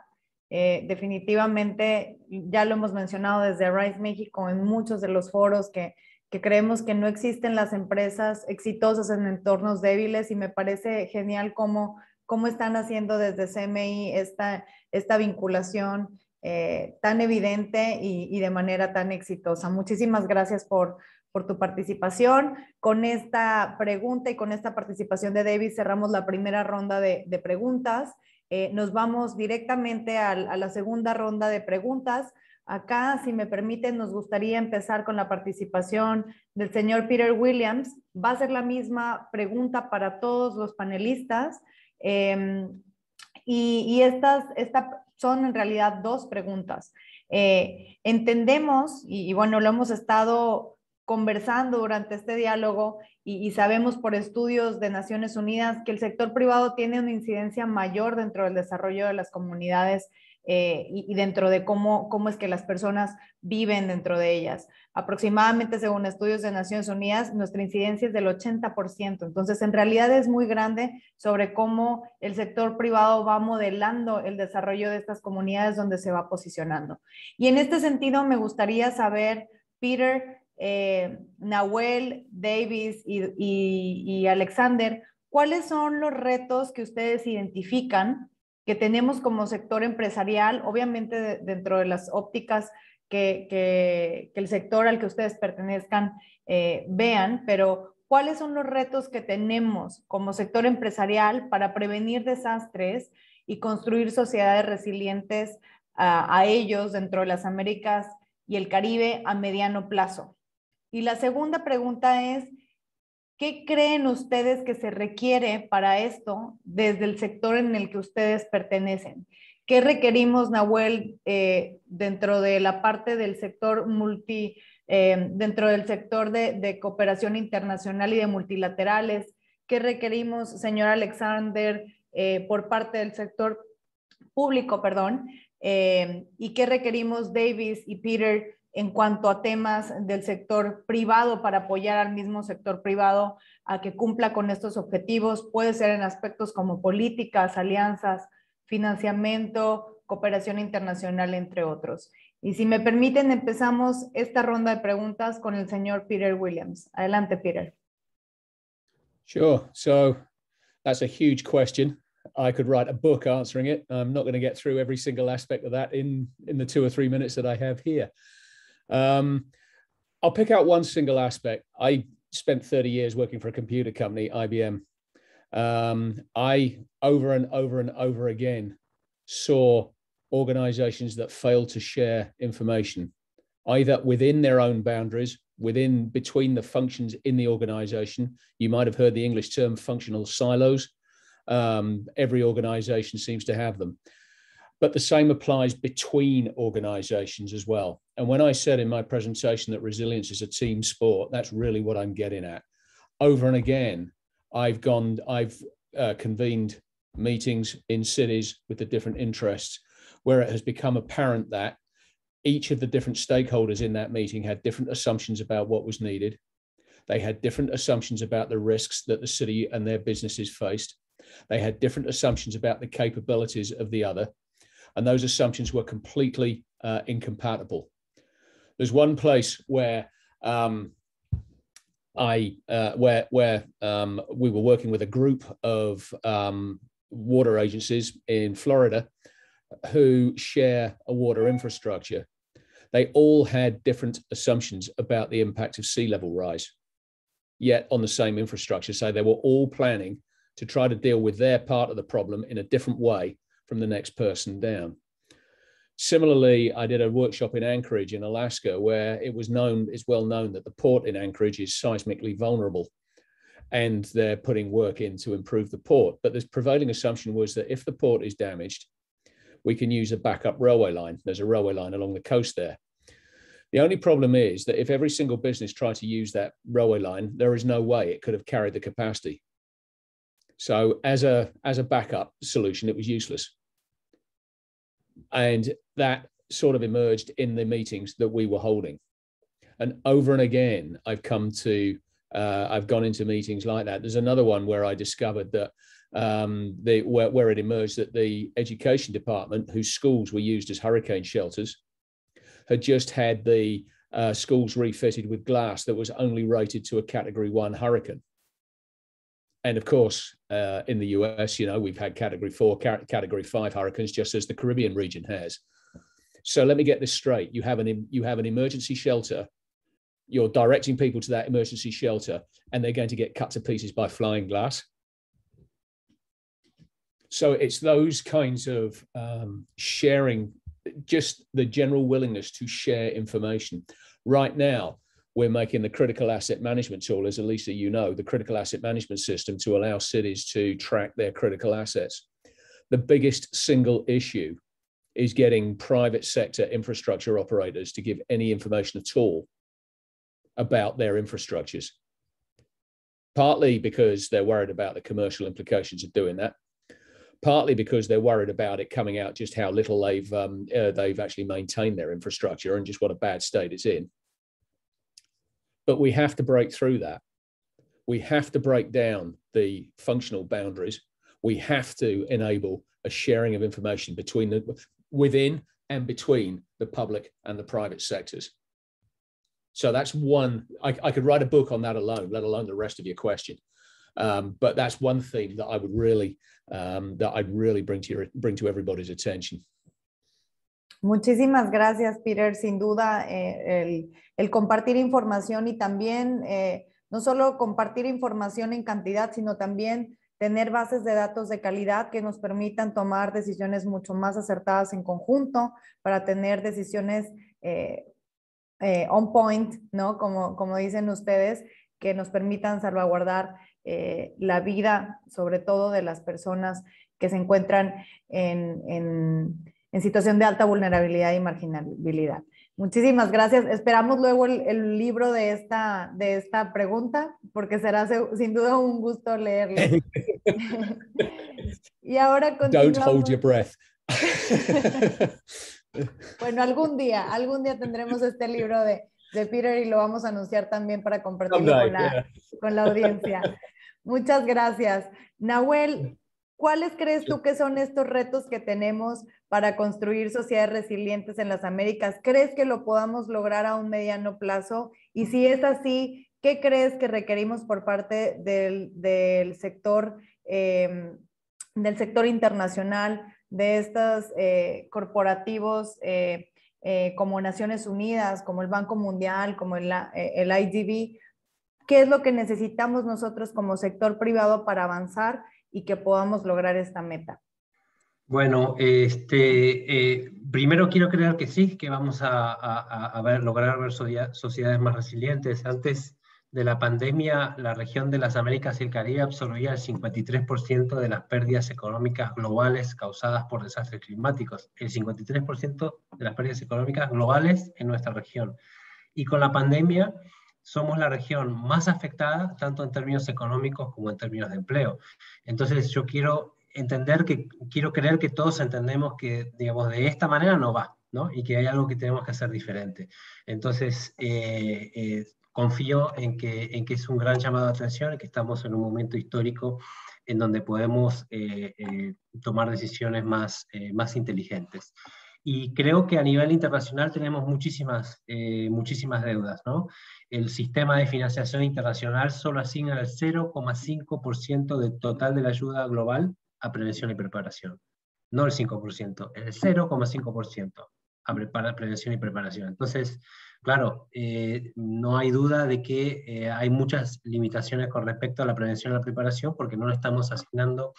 Eh, definitivamente, ya lo hemos mencionado desde Rise México en muchos de los foros que, creemos que no existen las empresas exitosas en entornos débiles y me parece genial cómo, cómo están haciendo desde CMI esta, esta vinculación eh, tan evidente y, y, de manera tan exitosa. Muchísimas gracias por, por tu participación. Con esta pregunta y con esta participación de David cerramos la primera ronda de, preguntas. Eh, nos vamos directamente a, la segunda ronda de preguntas. Acá, si me permiten, nos gustaría empezar con la participación del señor Peter Williams. Va a ser la misma pregunta para todos los panelistas. Em, y, estas, son en realidad dos preguntas. Eh, entendemos, y, bueno, lo hemos estado conversando durante este diálogo y, sabemos por estudios de Naciones Unidas que el sector privado tiene una incidencia mayor dentro del desarrollo de las comunidades eh, y, dentro de cómo, cómo es que las personas viven dentro de ellas. Aproximadamente, según estudios de Naciones Unidas, nuestra incidencia es del 80%. Entonces, en realidad es muy grande sobre cómo el sector privado va modelando el desarrollo de estas comunidades donde se va posicionando. Y en este sentido, me gustaría saber, Peter, eh, Nahuel, Davis y, Alexander, ¿cuáles son los retos que ustedes identifican que tenemos como sector empresarial, obviamente dentro de las ópticas que, el sector al que ustedes pertenezcan eh, vean, pero cuáles son los retos que tenemos como sector empresarial para prevenir desastres y construir sociedades resilientes a ellos dentro de las Américas y el Caribe a mediano plazo? Y la segunda pregunta es, ¿qué creen ustedes que se requiere para esto desde el sector en el que ustedes pertenecen? ¿Qué requerimos, Nahuel, eh, dentro de la parte del sector multi, eh, dentro del sector de, cooperación internacional y de multilaterales? ¿Qué requerimos, señor Alexander, eh, por parte del sector público, perdón? ¿Y qué requerimos, Davis y Peter, en cuanto a temas del sector privado para apoyar al mismo sector privado a que cumpla con estos objetivos. Puede ser en aspectos como políticas, alianzas, financiamiento, cooperación internacional, entre otros. Y si me permiten, empezamos esta ronda de preguntas con el señor Peter Williams. Adelante, Peter. Sure. So that's a huge question. I could write a book answering it. I'm not going to get through every single aspect of that in, in the two or three minutes that I have here. Um, I'll pick out one single aspect. I spent 30 years working for a computer company, IBM. Um, I, over and over and over again, saw organizations that failed to share information, either within their own boundaries, within between the functions in the organization. You might have heard the English term functional silos. Um, every organization seems to have them. But the same applies between organizations as well. And when I said in my presentation that resilience is a team sport, that's really what I'm getting at. Over and again, I've gone, I've uh, convened meetings in cities with the different interests where it has become apparent that each of the different stakeholders in that meeting had different assumptions about what was needed. They had different assumptions about the risks that the city and their businesses faced. They had different assumptions about the capabilities of the other. And those assumptions were completely uh, incompatible. There's one place where um, I uh, where where um, we were working with a group of um, water agencies in Florida who share a water infrastructure. They all had different assumptions about the impact of sea level rise, yet on the same infrastructure. So they were all planning to try to deal with their part of the problem in a different way from the next person down. Similarly, I did a workshop in Anchorage in Alaska where it was known, it's well known that the port in Anchorage is seismically vulnerable and they're putting work in to improve the port. But the prevailing assumption was that if the port is damaged, we can use a backup railway line. There's a railway line along the coast there. The only problem is that if every single business tried to use that railway line, there is no way it could have carried the capacity. So as a as a backup solution, it was useless. And that sort of emerged in the meetings that we were holding. And over and again, I've come to, uh, I've gone into meetings like that. There's another one where I discovered that um, the, where, where it emerged that the education department, whose schools were used as hurricane shelters, had just had the uh, schools refitted with glass that was only rated to a category one hurricane. And of course, uh, in the US, you know, we've had category four, category five hurricanes, just as the Caribbean region has. So let me get this straight. You have an, you have an emergency shelter. You're directing people to that emergency shelter, and they're going to get cut to pieces by flying glass. So it's those kinds of um, sharing, just the general willingness to share information. Right now, we're making the critical asset management tool, as Elisa, you know, the critical asset management system to allow cities to track their critical assets. The biggest single issue is getting private sector infrastructure operators to give any information at all about their infrastructures. Partly because they're worried about the commercial implications of doing that, partly because they're worried about it coming out just how little they've um, uh, they've actually maintained their infrastructure and just what a bad state it's in. But we have to break through that. We have to break down the functional boundaries. We have to enable a sharing of information between the within and between the public and the private sectors. So that's one, I, I could write a book on that alone, let alone the rest of your question. Um, but that's one thing that I would really, um, that I'd really bring to your, bring to everybody's attention. Muchísimas gracias, Peter. Sin duda, eh, el, compartir información y también eh, no solo compartir información en cantidad, sino también tener bases de datos de calidad que nos permitan tomar decisiones mucho más acertadas en conjunto para tener decisiones eh, on point, ¿no? Como, como dicen ustedes, que nos permitan salvaguardar la vida, sobre todo de las personas que se encuentran en, en en situación de alta vulnerabilidad y marginalidad. Muchísimas gracias. Esperamos luego el, libro de esta, de esta pregunta, porque será sin duda un gusto leerlo. y ahora continuamos. Don't hold your breath. bueno, algún día, algún día tendremos este libro de, de Peter y lo vamos a anunciar también para compartirlo con, la, con la audiencia. Muchas gracias. Nahuel, ¿Cuáles crees tú que son estos retos que tenemos para construir sociedades resilientes en las Américas? ¿Crees que lo podamos lograr a un mediano plazo? Y si es así, ¿qué crees que requerimos por parte del, sector em, del sector internacional, de estos eh, corporativos eh, eh, como Naciones Unidas, como el Banco Mundial, como el, el IDB, ¿qué es lo que necesitamos nosotros como sector privado para avanzar y que podamos lograr esta meta? Bueno, este, primero quiero creer que sí, que vamos a, a, ver, lograr ver sociedades más resilientes. Antes de la pandemia, la región de las Américas y el Caribe absorbía el 53% de las pérdidas económicas globales causadas por desastres climáticos. El 53% de las pérdidas económicas globales en nuestra región. Y con la pandemia somos la región más afectada, tanto en términos económicos como en términos de empleo. Entonces yo quiero entender que, quiero creer que todos entendemos que, digamos, de esta manera no va, ¿no? Y que hay algo que tenemos que hacer diferente. Entonces, eh, eh, confío en que, en que es un gran llamado de atención que estamos en un momento histórico en donde podemos eh, eh, tomar decisiones más, eh, más inteligentes. Y creo que a nivel internacional tenemos muchísimas, muchísimas deudas. ¿no? El sistema de financiación internacional solo asigna el 0,5% del total de la ayuda global a prevención y preparación. No el 5%, el 0,5% a prevención y preparación. Entonces, Claro, eh, no hay duda de que eh, hay muchas limitaciones con respecto a la prevención y la preparación porque no le estamos asignando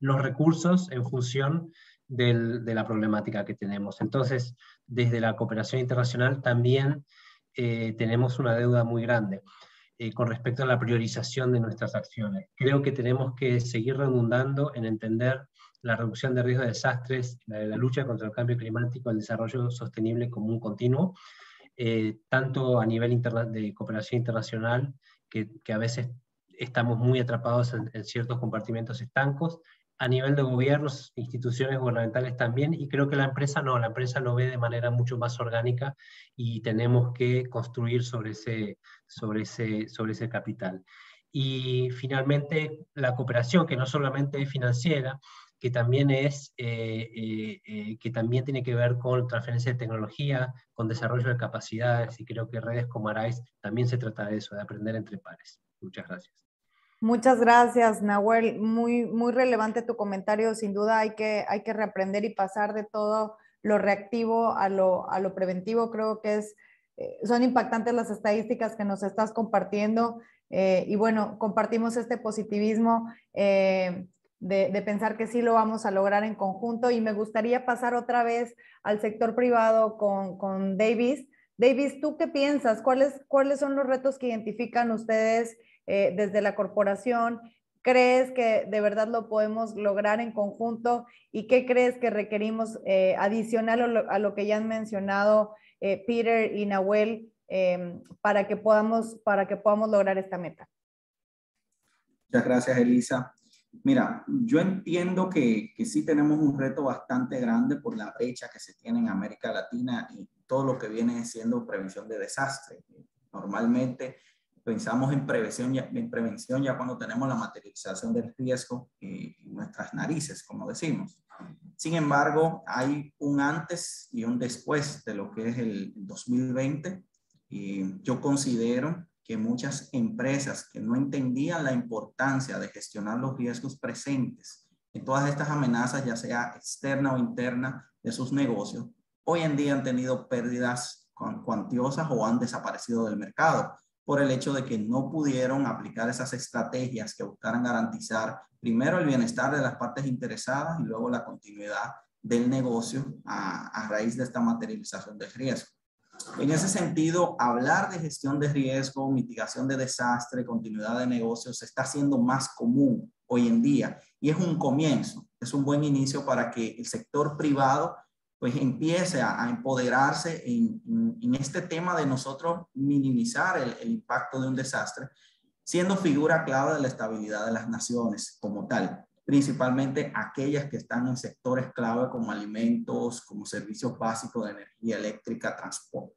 los recursos en función de la problemática que tenemos. Entonces, desde la cooperación internacional también eh, tenemos una deuda muy grande con respecto a la priorización de nuestras acciones. Creo que tenemos que seguir redundando en entender la reducción de riesgos de desastres, la, lucha contra el cambio climático, el desarrollo sostenible como un continuo, eh, tanto a nivel de cooperación internacional, que, a veces estamos muy atrapados en, ciertos compartimentos estancos, a nivel de gobiernos, instituciones gubernamentales también, y creo que la empresa no, la empresa lo ve de manera mucho más orgánica y tenemos que construir sobre ese, sobre ese, sobre ese capital. Y finalmente, la cooperación, que no solamente es financiera, que también, es, eh, eh, eh, que también tiene que ver con transferencia de tecnología, con desarrollo de capacidades, y creo que redes como ARAIS también se trata de eso, de aprender entre pares. Muchas gracias. Muchas gracias, Nahuel. Muy, muy relevante tu comentario. Sin duda hay que, hay que reaprender y pasar de todo lo reactivo a lo, a lo preventivo. Creo que es, son impactantes las estadísticas que nos estás compartiendo. y bueno, compartimos este positivismo de, pensar que sí lo vamos a lograr en conjunto. Y me gustaría pasar otra vez al sector privado con, con Davis. Davis, ¿tú qué piensas? ¿Cuáles, ¿Cuáles son los retos que identifican ustedes eh, desde la corporación? ¿Crees que de verdad lo podemos lograr en conjunto? ¿Y qué crees que requerimos eh, adicional a lo, que ya han mencionado eh, Peter y Nahuel em, para, que podamos, para que podamos lograr esta meta? Muchas gracias, Elisa. Mira, yo entiendo que, que, sí tenemos un reto bastante grande por la brecha que se tiene en América Latina y todo lo que viene siendo prevención de desastres. Normalmente pensamos en prevención, ya, en prevención ya cuando tenemos la materialización del riesgo en nuestras narices, como decimos. Sin embargo, hay un antes y un después de lo que es el 2020 y yo considero que muchas empresas que no entendían la importancia de gestionar los riesgos presentes en todas estas amenazas, ya sea externa o interna de sus negocios, hoy en día han tenido pérdidas cuantiosas o han desaparecido del mercado por el hecho de que no pudieron aplicar esas estrategias que buscaran garantizar primero el bienestar de las partes interesadas y luego la continuidad del negocio a, raíz de esta materialización del riesgo. En ese sentido, hablar de gestión de riesgo, mitigación de desastre, continuidad de negocios está siendo más común hoy en día y es un comienzo, es un buen inicio para que el sector privado pues empiece a, empoderarse en, este tema de nosotros minimizar el impacto de un desastre, siendo figura clave de la estabilidad de las naciones como tal principalmente aquellas que están en sectores clave como alimentos, como servicios básicos de energía eléctrica,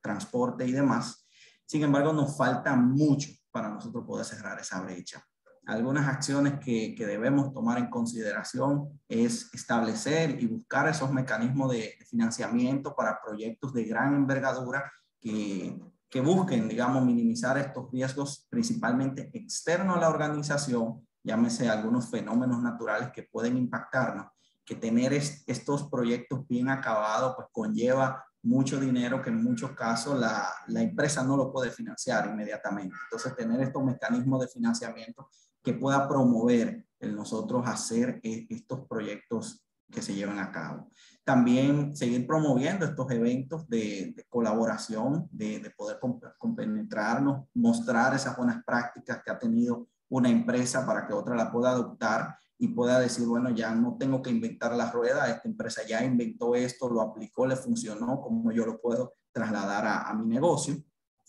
transporte y demás. Sin embargo, nos falta mucho para nosotros poder cerrar esa brecha. Algunas acciones que, que debemos tomar en consideración es establecer y buscar esos mecanismos de, financiamiento para proyectos de gran envergadura que, que busquen, digamos, minimizar estos riesgos principalmente externos a la organización llámese algunos fenómenos naturales que pueden impactarnos, que tener estos proyectos bien acabados pues conlleva mucho dinero que en muchos casos la, la, empresa no lo puede financiar inmediatamente. Entonces, tener estos mecanismos de financiamiento que pueda promover el nosotros hacer e, estos proyectos que se llevan a cabo. También seguir promoviendo estos eventos de, colaboración, de, de poder compenetrarnos, mostrar esas buenas prácticas que ha tenido una empresa para que otra la pueda adoptar y pueda decir, bueno, ya no tengo que inventar la rueda, esta empresa ya inventó esto, lo aplicó, le funcionó, como yo lo puedo trasladar a, a mi negocio.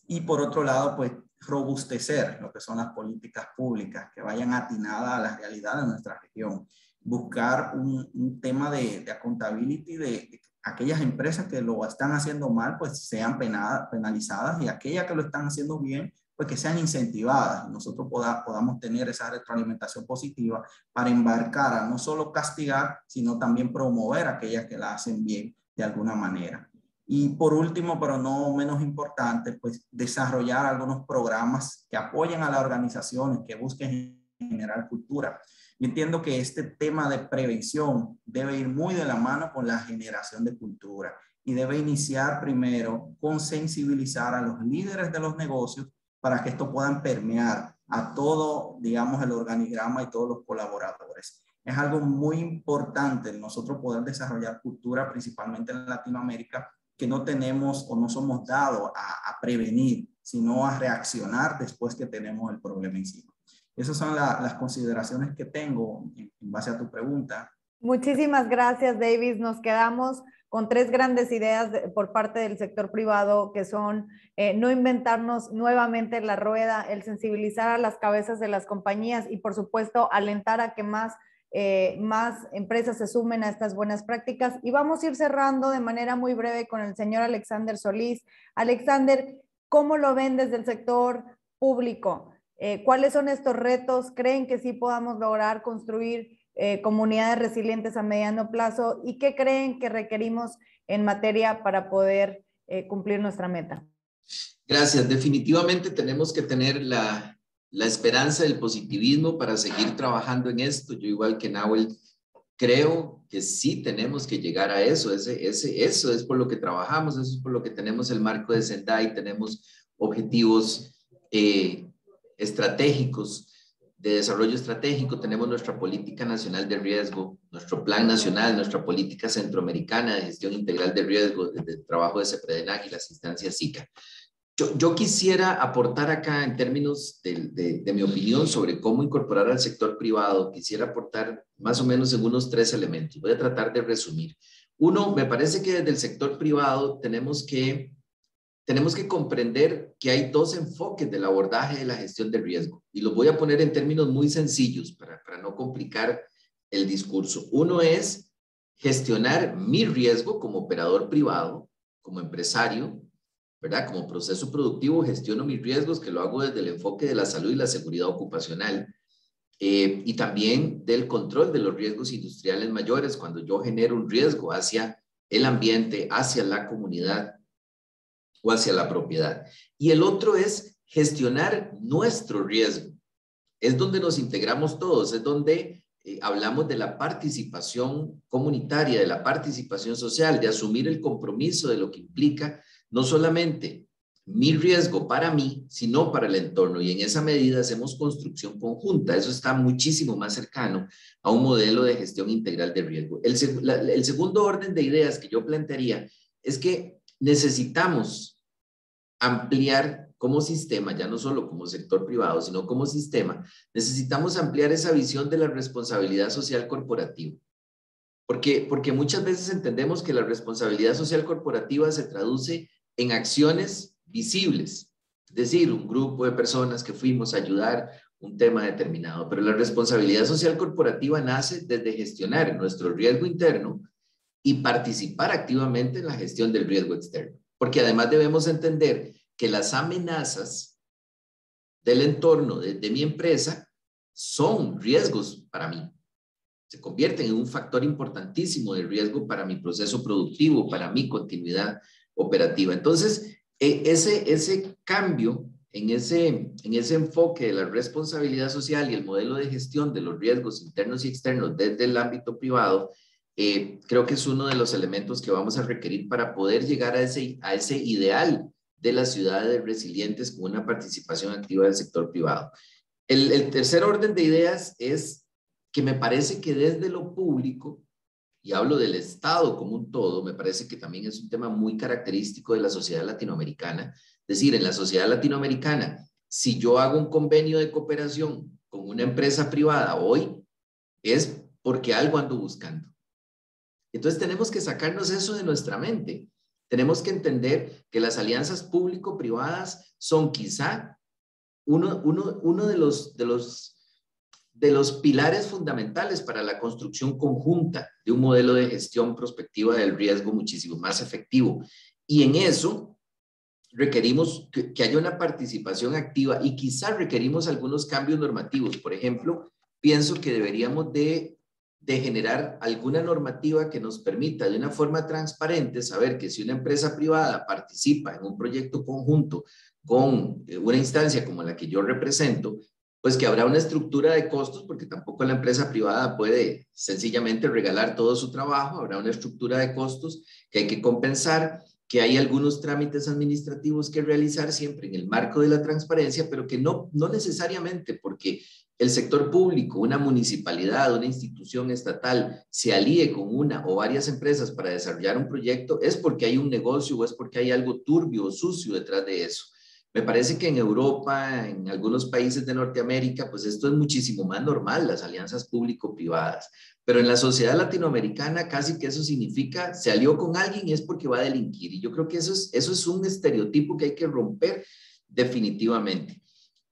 Y por otro lado, pues robustecer lo que son las políticas públicas, que vayan atinadas a la realidad de nuestra región. Buscar un, un tema de, de accountability de, aquellas empresas que lo están haciendo mal, pues sean penalizadas y aquellas que lo están haciendo bien, pues que sean incentivadas y nosotros podamos tener esa retroalimentación positiva para embarcar a no solo castigar, sino también promover aquellas que la hacen bien de alguna manera. Y por último, pero no menos importante, pues desarrollar algunos programas que apoyen a las organizaciones, que busquen generar cultura. Entiendo que este tema de prevención debe ir muy de la mano con la generación de cultura y debe iniciar primero con sensibilizar a los líderes de los negocios para que esto puedan permear a todo, digamos, el organigrama y todos los colaboradores. Es algo muy importante nosotros poder desarrollar cultura, principalmente en Latinoamérica, que no tenemos o no somos dados a, prevenir, sino a reaccionar después que tenemos el problema encima. Esas son las consideraciones que tengo en, en base a tu pregunta. Muchísimas gracias, Davis. Nos quedamos con tres grandes ideas por parte del sector privado, que son eh, no inventarnos nuevamente la rueda, el sensibilizar a las cabezas de las compañías y, por supuesto, alentar a que más, eh, más empresas se sumen a estas buenas prácticas. Y vamos a ir cerrando de manera muy breve con el señor Alexander Solís. Alexander, ¿cómo lo ven desde el sector público? Eh, ¿Cuáles son estos retos? ¿Creen que sí podamos lograr construir eh, comunidades resilientes a mediano plazo y qué creen que requerimos en materia para poder eh, cumplir nuestra meta. Gracias. Definitivamente tenemos que tener la, la esperanza del positivismo para seguir trabajando en esto. Yo igual que Nahuel, creo que sí tenemos que llegar a eso. Ese, ese, eso es por lo que trabajamos, eso es por lo que tenemos el marco de Sendai, tenemos objetivos eh, estratégicos de desarrollo estratégico tenemos nuestra política nacional de riesgo, nuestro plan nacional, nuestra política centroamericana de gestión integral de riesgo, desde el trabajo de CEPREDENAC y las instancias SICA. Yo, quisiera aportar acá en términos de, mi opinión sobre cómo incorporar al sector privado, quisiera aportar más o menos en unos tres elementos. Voy a tratar de resumir. Uno, me parece que desde el sector privado tenemos que tenemos que comprender que hay dos enfoques del abordaje de la gestión del riesgo. Y los voy a poner en términos muy sencillos para no complicar el discurso. Uno es gestionar mi riesgo como operador privado, como empresario, ¿verdad? Como proceso productivo gestiono mis riesgos, que lo hago desde el enfoque de la salud y la seguridad ocupacional. Eh, y también del control de los riesgos industriales mayores, cuando yo genero un riesgo hacia el ambiente, hacia la comunidad o hacia la propiedad. Y el otro es gestionar nuestro riesgo. Es donde nos integramos todos, es donde eh, hablamos de la participación comunitaria, de la participación social, de asumir el compromiso de lo que implica no solamente mi riesgo para mí, sino para el entorno. Y en esa medida hacemos construcción conjunta. Eso está muchísimo más cercano a un modelo de gestión integral de riesgo. El, segundo orden de ideas que yo plantearía es que necesitamos ampliar como sistema, ya no solo como sector privado, sino como sistema, necesitamos ampliar esa visión de la responsabilidad social corporativa. Porque, porque muchas veces entendemos que la responsabilidad social corporativa se traduce en acciones visibles, es decir, un grupo de personas que fuimos a ayudar un tema determinado, pero la responsabilidad social corporativa nace desde gestionar nuestro riesgo interno y participar activamente en la gestión del riesgo externo. Porque además debemos entender que las amenazas del entorno de, mi empresa son riesgos para mí. Se convierten en un factor importantísimo de riesgo para mi proceso productivo, para mi continuidad operativa. Entonces, e, ese, ese cambio en ese, en ese enfoque de la responsabilidad social y el modelo de gestión de los riesgos internos y externos desde el ámbito privado, eh, creo que es uno de los elementos que vamos a requerir para poder llegar a ese, a ese ideal de las ciudades resilientes con una participación activa del sector privado. El, el tercer orden de ideas es que me parece que desde lo público, y hablo del Estado como un todo, me parece que también es un tema muy característico de la sociedad latinoamericana. Es decir, en la sociedad latinoamericana, si yo hago un convenio de cooperación con una empresa privada hoy, es porque algo ando buscando. Entonces tenemos que sacarnos eso de nuestra mente. Tenemos que entender que las alianzas público-privadas son quizá uno, uno, uno de, los, de, los, de los pilares fundamentales para la construcción conjunta de un modelo de gestión prospectiva del riesgo muchísimo más efectivo. Y en eso requerimos que, que haya una participación activa y quizá requerimos algunos cambios normativos. Por ejemplo, pienso que deberíamos de de generar alguna normativa que nos permita de una forma transparente saber que si una empresa privada participa en un proyecto conjunto con eh, una instancia como la que yo represento, pues que habrá una estructura de costos, porque tampoco la empresa privada puede sencillamente regalar todo su trabajo, habrá una estructura de costos que hay que compensar, que hay algunos trámites administrativos que realizar siempre en el marco de la transparencia, pero que no, no necesariamente porque el sector público, una municipalidad, una institución estatal se alíe con una o varias empresas para desarrollar un proyecto, es porque hay un negocio o es porque hay algo turbio o sucio detrás de eso. Me parece que en Europa, en algunos países de Norteamérica, pues esto es muchísimo más normal, las alianzas público-privadas. Pero en la sociedad latinoamericana casi que eso significa, se alió con alguien y es porque va a delinquir. Y yo creo que eso es, eso es un estereotipo que hay que romper definitivamente.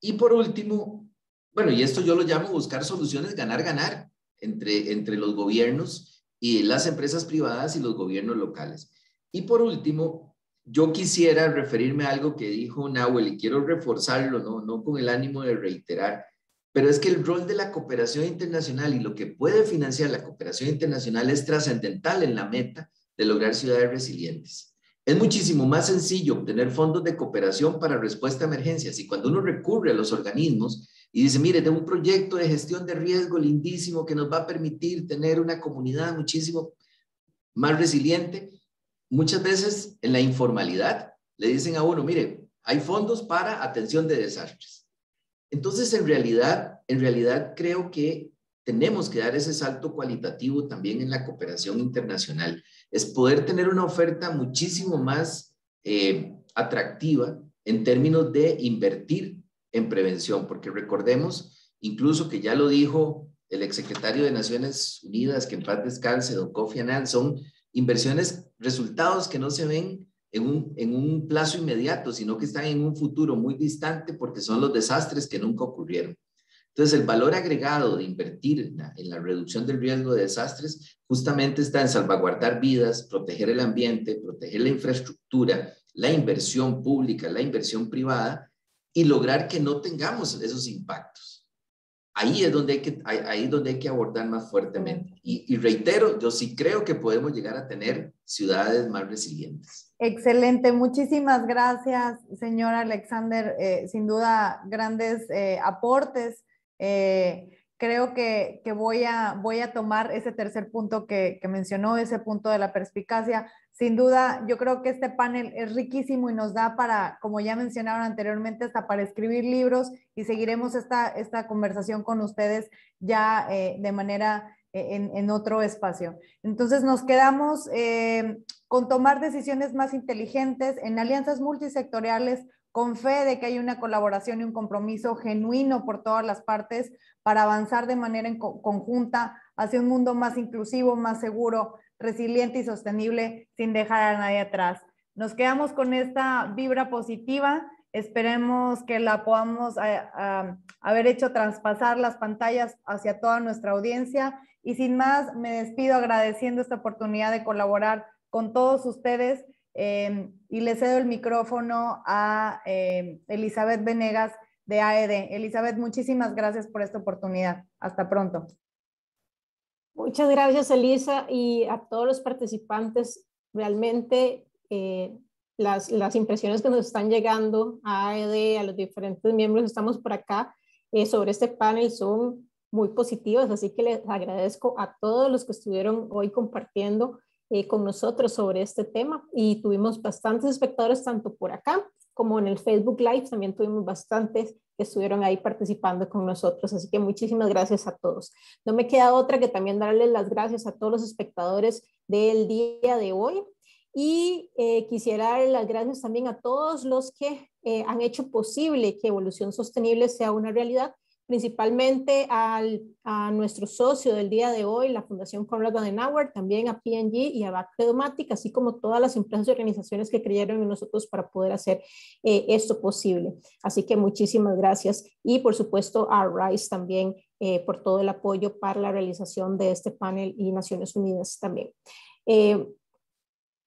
Y por último, bueno, y esto yo lo llamo buscar soluciones ganar-ganar entre, entre los gobiernos y las empresas privadas y los gobiernos locales. Y por último, yo quisiera referirme a algo que dijo Nahuel y quiero reforzarlo, no, no con el ánimo de reiterar, pero es que el rol de la cooperación internacional y lo que puede financiar la cooperación internacional es trascendental en la meta de lograr ciudades resilientes. Es muchísimo más sencillo obtener fondos de cooperación para respuesta a emergencias y cuando uno recurre a los organismos, y dice, mire, tengo un proyecto de gestión de riesgo lindísimo que nos va a permitir tener una comunidad muchísimo más resiliente. Muchas veces en la informalidad le dicen a uno, mire, hay fondos para atención de desastres. Entonces, en realidad, en realidad creo que tenemos que dar ese salto cualitativo también en la cooperación internacional. Es poder tener una oferta muchísimo más eh, atractiva en términos de invertir en prevención, porque recordemos, incluso que ya lo dijo el exsecretario de Naciones Unidas, que en paz descanse, don Kofi Annan, son inversiones, resultados que no se ven en un, en un plazo inmediato, sino que están en un futuro muy distante porque son los desastres que nunca ocurrieron. Entonces, el valor agregado de invertir en la, en la, reducción del riesgo de desastres justamente está en salvaguardar vidas, proteger el ambiente, proteger la infraestructura, la inversión pública, la inversión privada y lograr que no tengamos esos impactos. Ahí es donde hay que, ahí donde hay que abordar más fuertemente. Y, reitero, yo sí creo que podemos llegar a tener ciudades más resilientes. Excelente, muchísimas gracias, señor Alexander. Eh, sin duda, grandes eh, aportes. Eh, creo que, voy, a, voy a tomar ese tercer punto que, que mencionó, ese punto de la perspicacia. Sin duda, yo creo que este panel es riquísimo y nos da para, como ya mencionaron anteriormente, hasta para escribir libros y seguiremos esta, esta conversación con ustedes ya eh, de manera eh, en, otro espacio. Entonces nos quedamos eh, con tomar decisiones más inteligentes en alianzas multisectoriales con fe de que hay una colaboración y un compromiso genuino por todas las partes para avanzar de manera en conjunta hacia un mundo más inclusivo, más seguro, resiliente y sostenible sin dejar a nadie atrás. Nos quedamos con esta vibra positiva. Esperemos que la podamos eh, haber hecho traspasar las pantallas hacia toda nuestra audiencia. Y sin más, me despido agradeciendo esta oportunidad de colaborar con todos ustedes em, y le cedo el micrófono a em, Elizabeth Venegas de AED. Elizabeth, muchísimas gracias por esta oportunidad. Hasta pronto. Muchas gracias, Elisa, y a todos los participantes. Realmente eh, las, las impresiones que nos están llegando a AED, a los diferentes miembros que estamos por acá eh, sobre este panel son muy positivas, así que les agradezco a todos los que estuvieron hoy compartiendo eh, con nosotros sobre este tema y tuvimos bastantes espectadores tanto por acá como en el Facebook Live, también tuvimos bastantes que estuvieron ahí participando con nosotros, así que muchísimas gracias a todos. No me queda otra que también darles las gracias a todos los espectadores del día de hoy. Y eh, quisiera dar las gracias también a todos los que eh, han hecho posible que Evolución Sostenible sea una realidad, principalmente al, a nuestro socio del día de hoy, la Fundación Conrad Adenauer, también a P&G y a Bacredomatic, así como todas las empresas y organizaciones que creyeron en nosotros para poder hacer eh, esto posible. Así que muchísimas gracias y por supuesto a RISE también por todo el apoyo para la realización de este panel y Naciones Unidas también.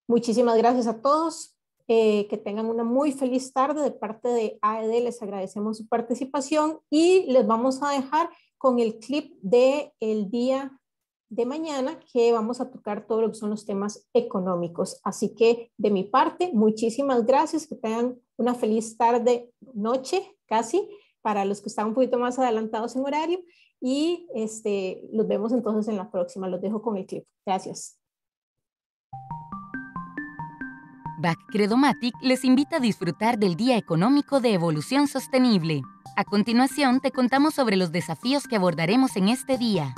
Muchísimas gracias a todos. Eh, que tengan una muy feliz tarde de parte de AED. Les agradecemos su participación y les vamos a dejar con el clip de el día de mañana que vamos a tocar todo lo que son los temas económicos. Así que de mi parte, muchísimas gracias, que tengan una feliz tarde, noche casi, para los que están un poquito más adelantados en horario y este, los vemos entonces en la próxima. Los dejo con el clip. Gracias. Credomatic les invita a disfrutar del Día Económico de Evolución Sostenible. A continuación, te contamos sobre los desafíos que abordaremos en este día.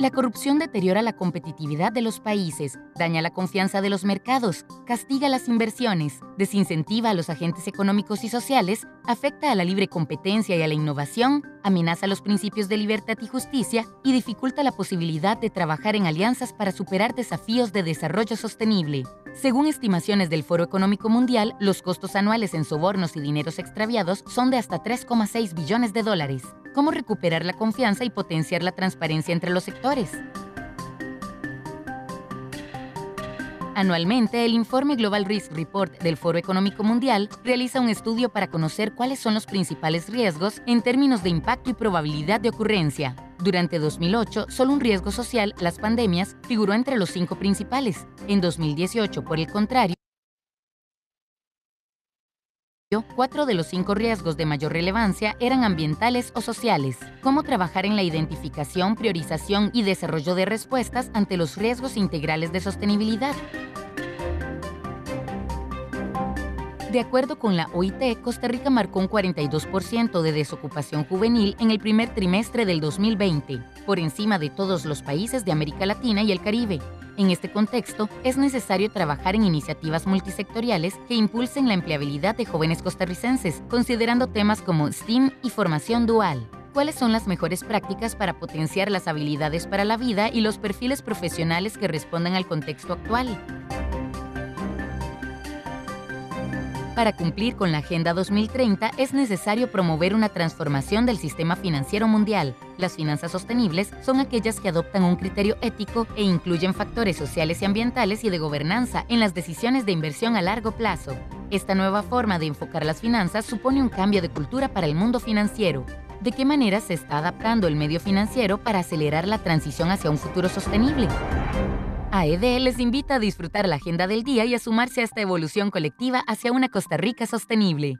La corrupción deteriora la competitividad de los países, daña la confianza de los mercados, castiga las inversiones, desincentiva a los agentes económicos y sociales, afecta a la libre competencia y a la innovación, amenaza los principios de libertad y justicia y dificulta la posibilidad de trabajar en alianzas para superar desafíos de desarrollo sostenible. Según estimaciones del Foro Económico Mundial, los costos anuales en sobornos y dineros extraviados son de hasta 3,6 billones de dólares cómo recuperar la confianza y potenciar la transparencia entre los Anualmente, el informe Global Risk Report del Foro Económico Mundial realiza un estudio para conocer cuáles son los principales riesgos en términos de impacto y probabilidad de ocurrencia. Durante 2008, solo un riesgo social, las pandemias, figuró entre los cinco principales. En 2018, por el contrario, cuatro de los cinco riesgos de mayor relevancia eran ambientales o sociales. Cómo trabajar en la identificación, priorización y desarrollo de respuestas ante los riesgos integrales de sostenibilidad. De acuerdo con la OIT, Costa Rica marcó un 42% de desocupación juvenil en el primer trimestre del 2020, por encima de todos los países de América Latina y el Caribe. En este contexto, es necesario trabajar en iniciativas multisectoriales que impulsen la empleabilidad de jóvenes costarricenses, considerando temas como STEAM y formación dual. ¿Cuáles son las mejores prácticas para potenciar las habilidades para la vida y los perfiles profesionales que respondan al contexto actual? Para cumplir con la Agenda 2030 es necesario promover una transformación del sistema financiero mundial. Las finanzas sostenibles son aquellas que adoptan un criterio ético e incluyen factores sociales y ambientales y de gobernanza en las decisiones de inversión a largo plazo. Esta nueva forma de enfocar las finanzas supone un cambio de cultura para el mundo financiero. ¿De qué manera se está adaptando el medio financiero para acelerar la transición hacia un futuro sostenible? AED les invita a disfrutar la agenda del día y a sumarse a esta evolución colectiva hacia una Costa Rica sostenible.